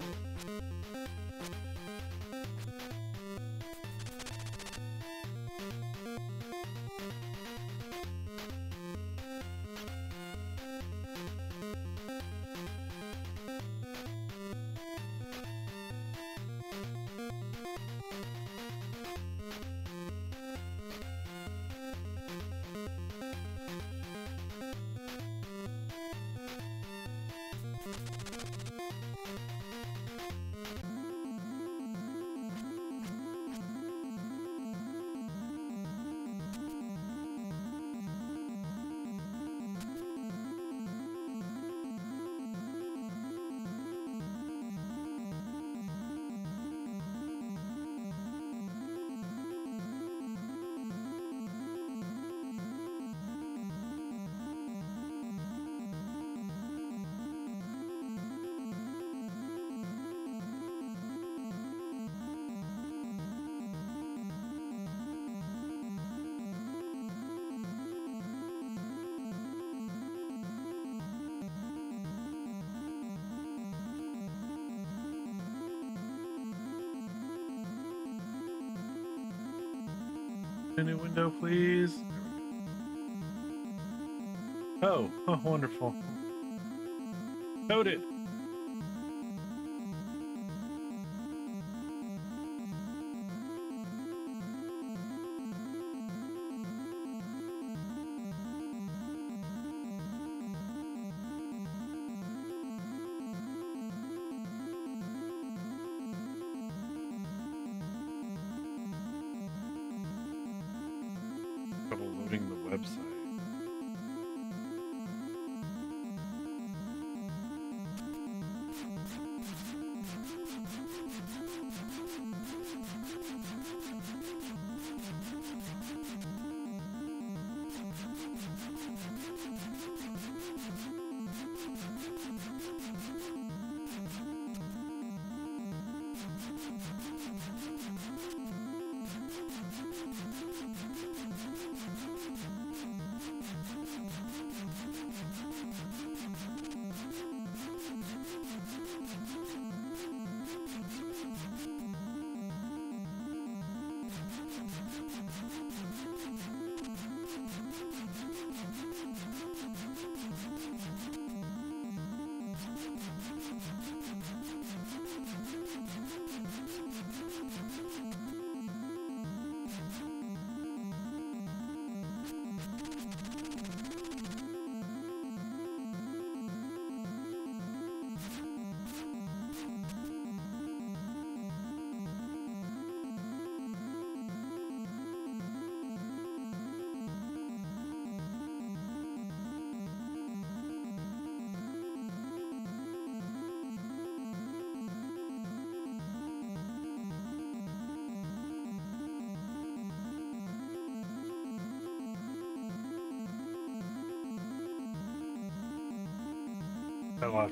A new window, please. Oh, oh, (laughs) wonderful. Noted.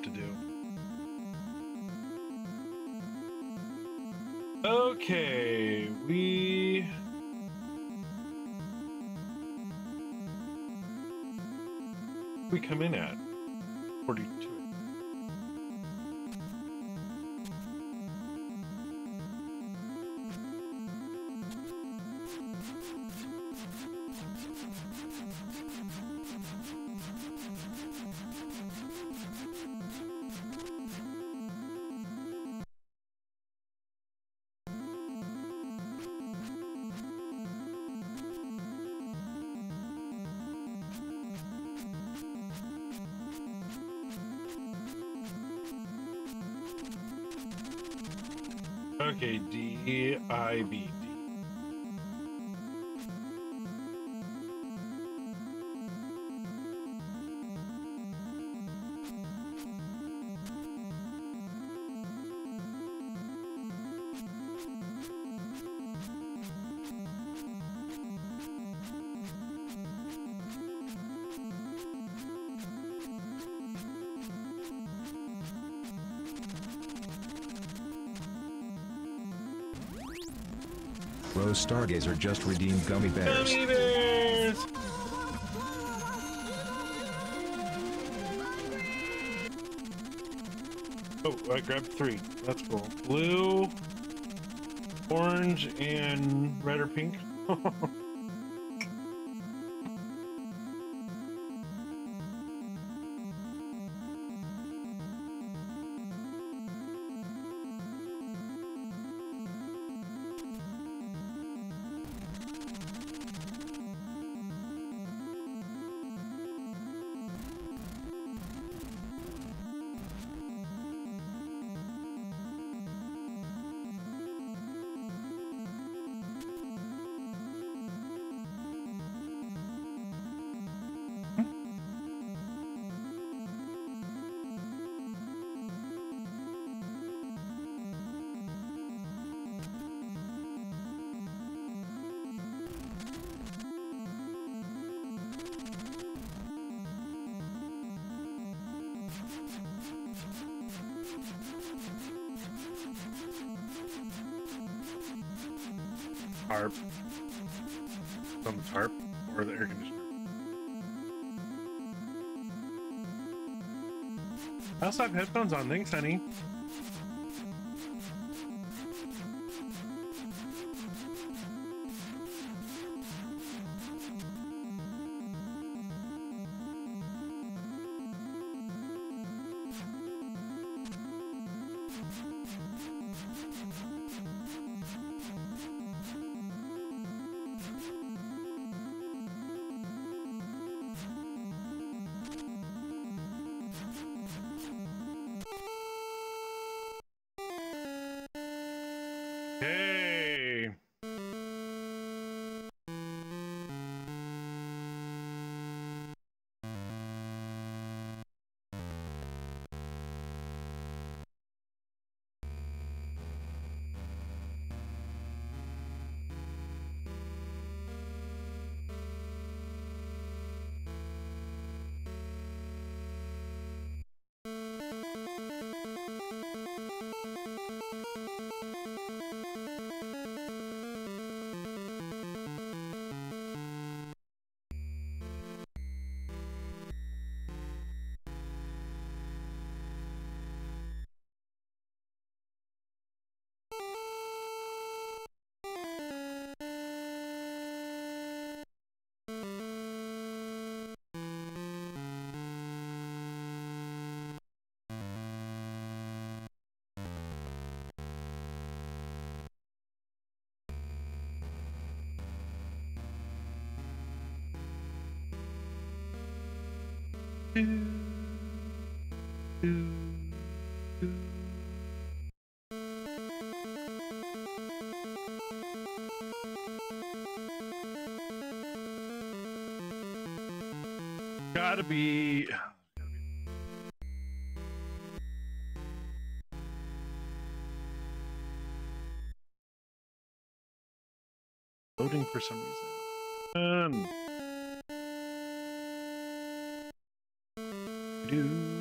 Lot to do. Okay, we. We come in at Okay, Stargazer just redeemed gummy bears. Gummy bears! Oh, I grabbed three. That's cool. Blue, orange, and red or pink. (laughs) headphones on. Thanks, honey. Gotta be. Loading for some reason. Um. Do.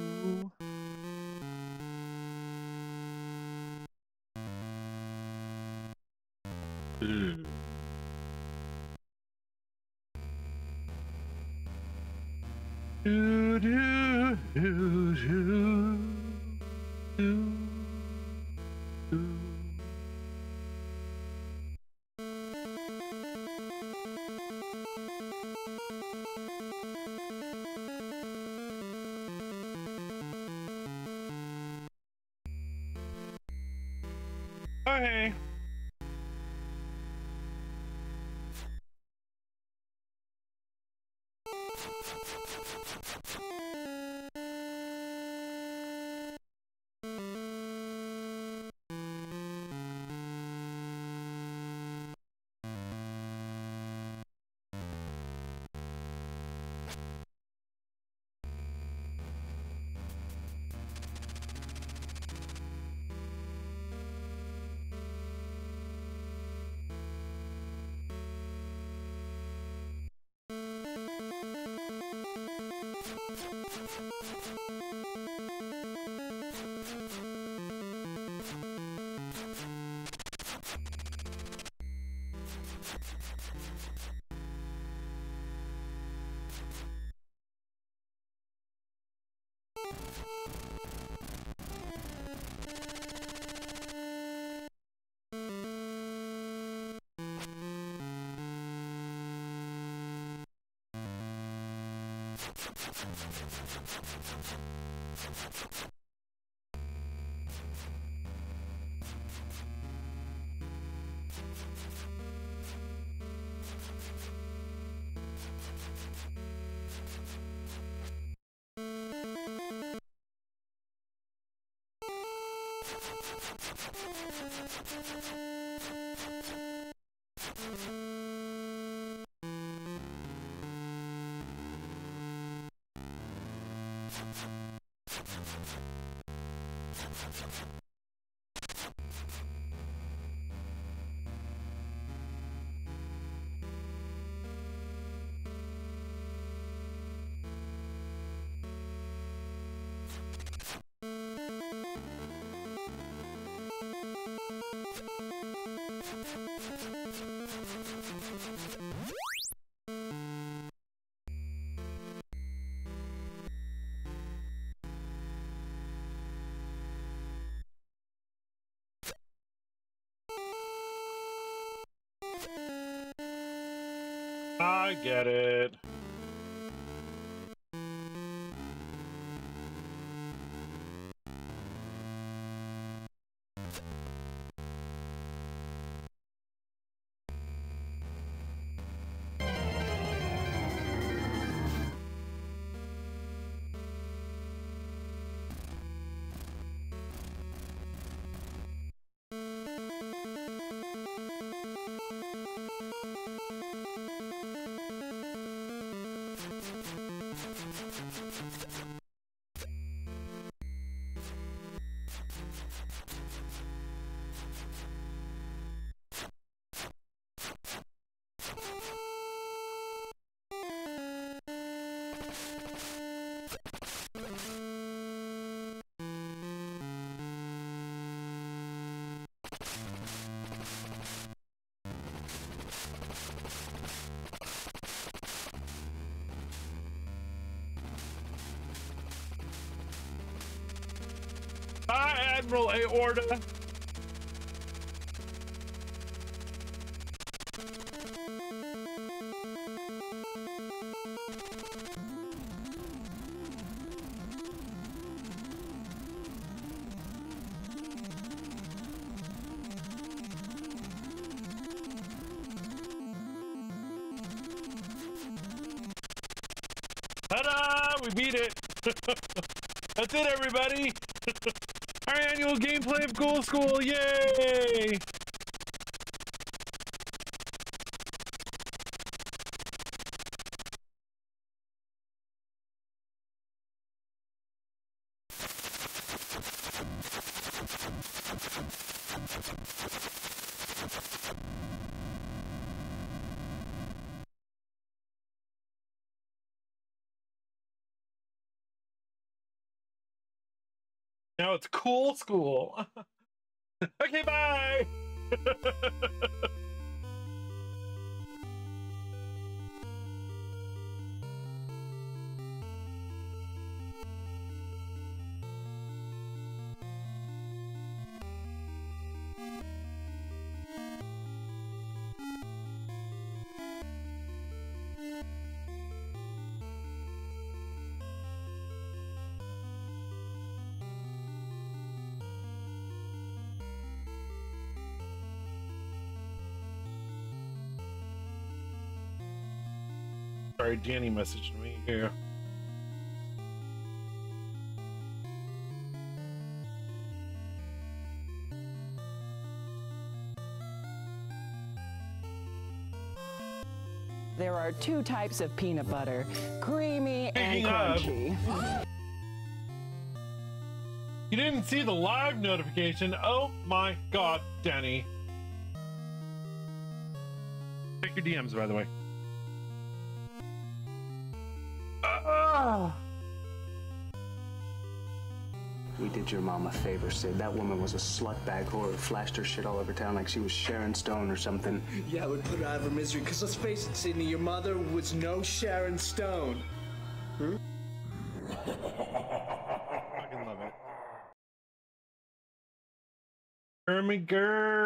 フフフフ。I get it. Aorta. Ghoul School, yay! Now it's cool school. (laughs) Sorry, Danny messaged me here. There are two types of peanut butter creamy and crunchy. You didn't see the live notification. Oh my god, Danny. Check your DMs, by the way. Did your mom a favor, Sid. That woman was a slutbag whore who flashed her shit all over town like she was Sharon Stone or something. Yeah, it would put her out of her misery. Because let's face it, Sydney, your mother was no Sharon Stone. Hmm? (laughs) Fucking love it. Ermigerd.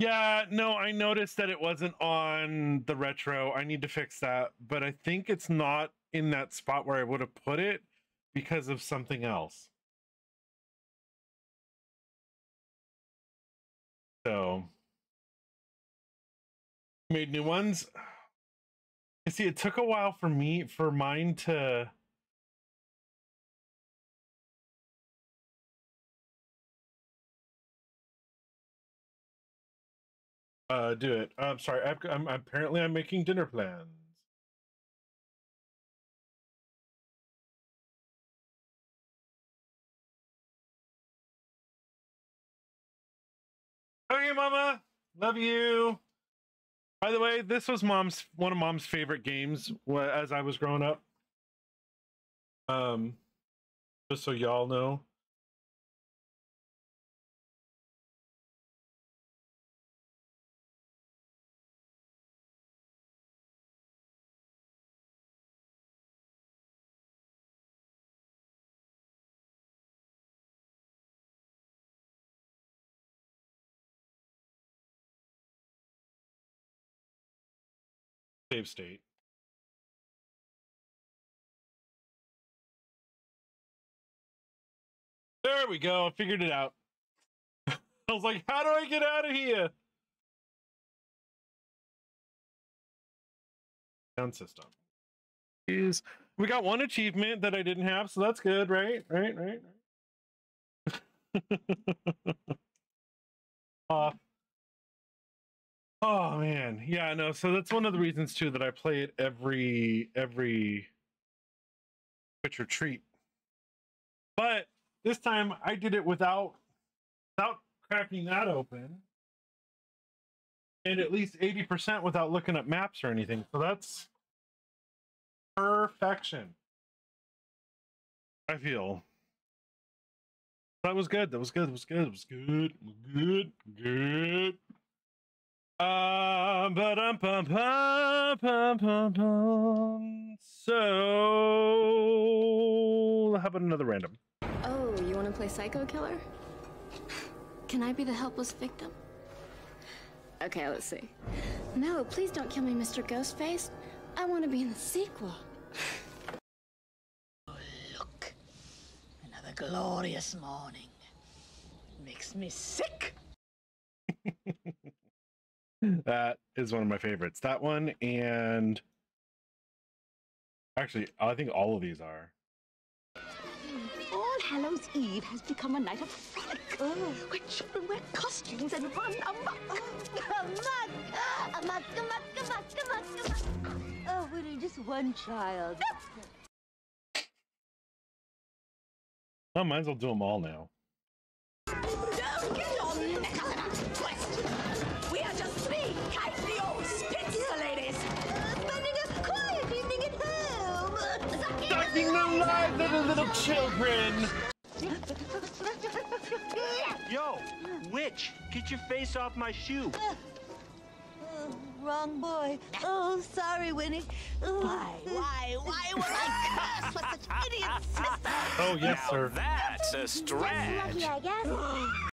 Yeah, no, I noticed that it wasn't on the retro. I need to fix that, but I think it's not in that spot where I would have put it because of something else. So, made new ones. You see, it took a while for me for mine to uh do it. I'm sorry. I've, I'm apparently I'm making dinner plans. Okay, Mama. Love you. By the way, this was mom's one of mom's favorite games as I was growing up. Um, just so y'all know. State. There we go. I figured it out. (laughs) I was like, how do I get out of here? Sound system. Is we got one achievement that I didn't have, so that's good, right? Right, right, right. (laughs) uh, oh man, yeah, no. So that's one of the reasons too that I play it every every Twitch or Treat. But this time I did it without without cracking that open. And at least 80% without looking at maps or anything. So that's perfection. I feel. That was good. That was good. That was good. That was good. Good. Good. Um. So, how about another random? Oh, you want to play Psycho Killer? Can I be the helpless victim? Okay, let's see. No, please don't kill me, Mr. Ghostface. I want to be in the sequel. Look. Another glorious morning. Makes me sick. (laughs) that is one of my favorites. That one and actually, I think all of these are. All Hallows Eve has become a night of frolic, where children wear costumes and run amok. Amok! Amok, amok, amok, amok, amok. Oh, need just one child. Oh, might as well do them all now. The little children. Yo, witch, get your face off my shoe. Oh, wrong boy. Oh, sorry, Winnie. Oh. Why, why, why would I curse with such idiot sister? Oh yes, now sir. That's a stretch. Lucky, I guess. (gasps)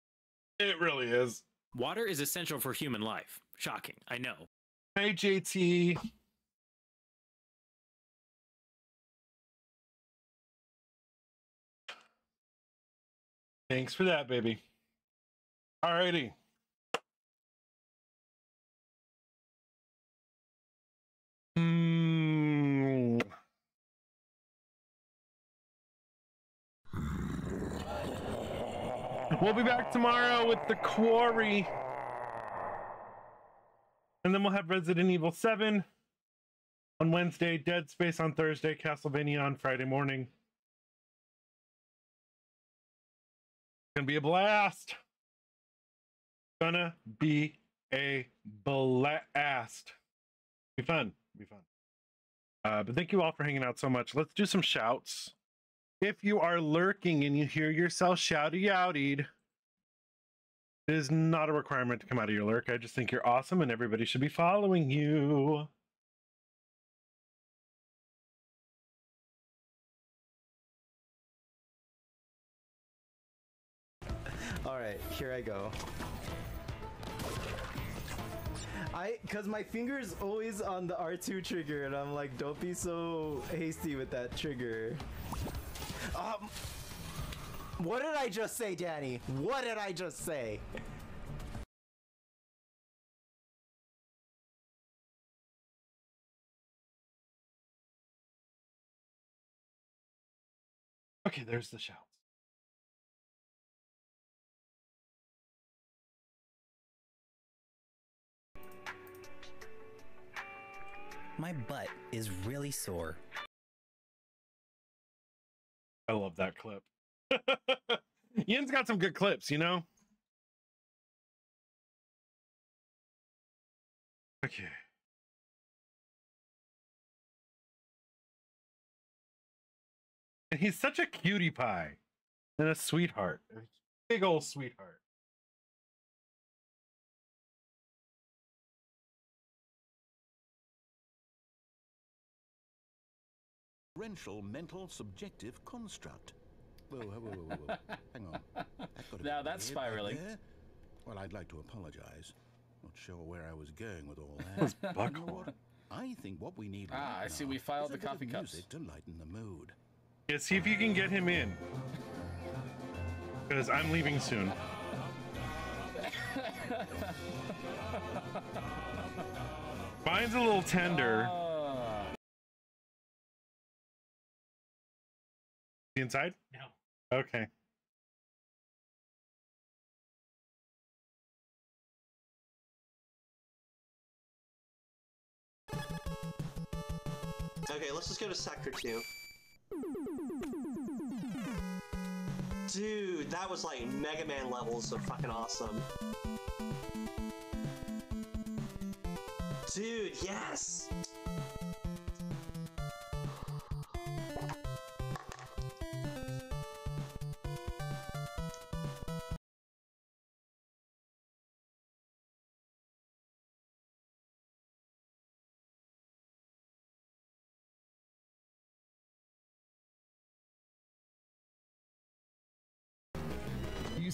It really is. Water is essential for human life. Shocking, I know. Hey JT. Thanks for that, baby. Alrighty. Hmm. We'll be back tomorrow with the quarry. And then we'll have Resident Evil 7 on Wednesday, Dead Space on Thursday, Castlevania on Friday morning. Gonna be a blast. Gonna be a blast. Be fun. Be fun. Uh, but thank you all for hanging out so much. Let's do some shouts. If you are lurking and you hear yourself shouty outied, it is not a requirement to come out of your lurk. I just think you're awesome and everybody should be following you. I go. I, cause my finger's always on the R2 trigger, and I'm like, don't be so hasty with that trigger. Um, what did I just say, Danny? What did I just say? Okay, there's the shouts. My butt is really sore. I love that clip. (laughs) Ian's got some good clips, you know? Okay. And he's such a cutie pie and a sweetheart. A big old sweetheart. Differential mental subjective construct. Whoa, whoa, whoa, whoa, whoa. (laughs) Hang on. That Now that's spiraling. Well, I'd like to apologize. Not sure where I was going with all that. That's (laughs) You know Buckhorn. what? I think what we need Ah, right I see we filed the coffee cups. music to lighten the mood. Yeah, see if you can get him in. Because I'm leaving soon. (laughs) Mine's a little tender. The inside? No. Okay. Okay, let's just go to Sector 2. Dude, that was like Mega Man levels of fucking awesome. Dude, yes!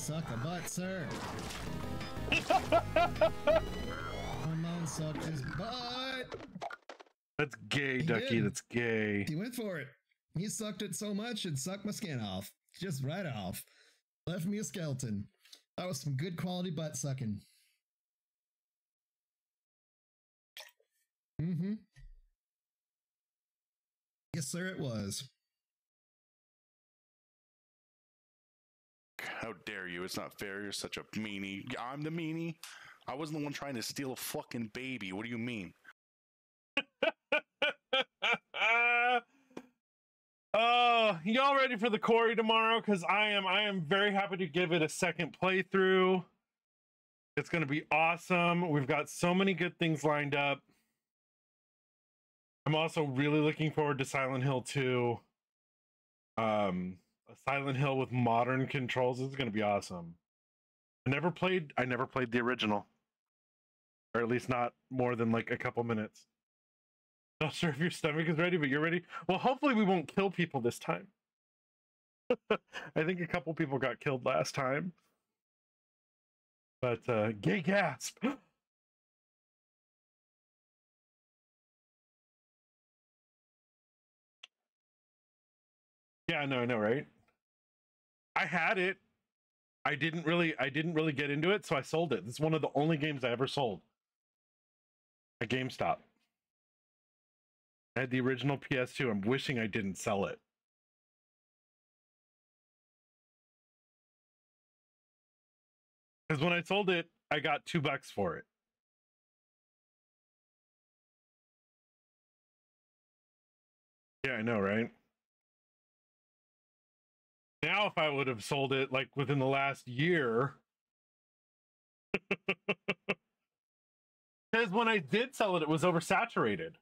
Suck a butt, sir. (laughs) Ramon sucked his butt. That's gay, He Ducky. did. That's gay. He went for it. He sucked it so much it sucked my skin off. Just right off. Left me a skeleton. That was some good quality butt sucking. Mm-hmm. Yes, sir, it was. How dare you? It's not fair. You're such a meanie. I'm the meanie. I wasn't the one trying to steal a fucking baby. What do you mean? (laughs) Oh, y'all ready for the quarry tomorrow? Because I am. I am very happy to give it a second playthrough. It's going to be awesome. We've got so many good things lined up. I'm also really looking forward to Silent Hill 2. um a Silent Hill with modern controls. Is gonna be awesome. I never played I never played the original. Or at least not more than like a couple minutes. Not (laughs) sure if your stomach is ready, but you're ready. Well, hopefully we won't kill people this time. (laughs) I think a couple people got killed last time. But uh gay gasp. (gasps) Yeah, no, I know, right? I had it. I didn't really I didn't really get into it, so I sold it. It's one of the only games I ever sold. At GameStop. I had the original PS2. I'm wishing I didn't sell it. Because when I sold it, I got two bucks for it. Yeah, I know, right? Now, if I would have sold it like within the last year, (laughs) because when I did sell it, it was oversaturated.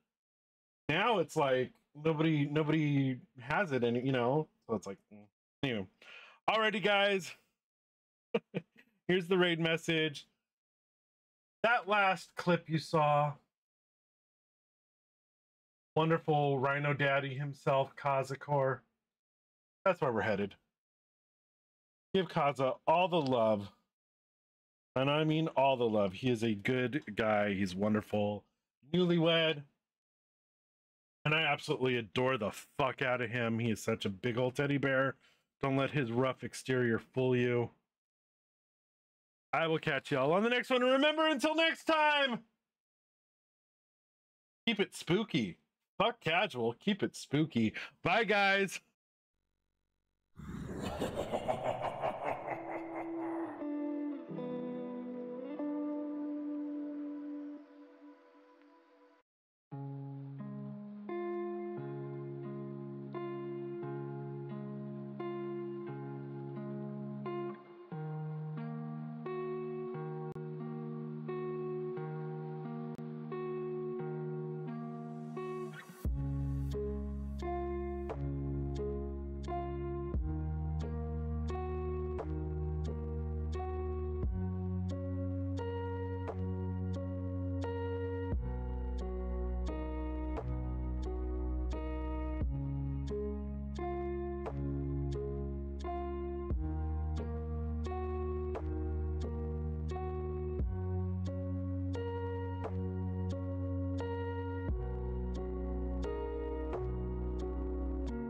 Now it's like nobody nobody has it, and you know, so it's like, mm. anyway. Alrighty, guys. (laughs) Here's the raid message. That last clip you saw, wonderful Rhino Daddy himself, Kazakor. That's where we're headed. Give Kaza all the love. And I mean all the love. He is a good guy. He's wonderful. Newlywed. And I absolutely adore the fuck out of him. He is such a big old teddy bear. Don't let his rough exterior fool you. I will catch y'all on the next one. And remember, until next time, keep it spooky. Fuck casual. Keep it spooky. Bye, guys. (laughs)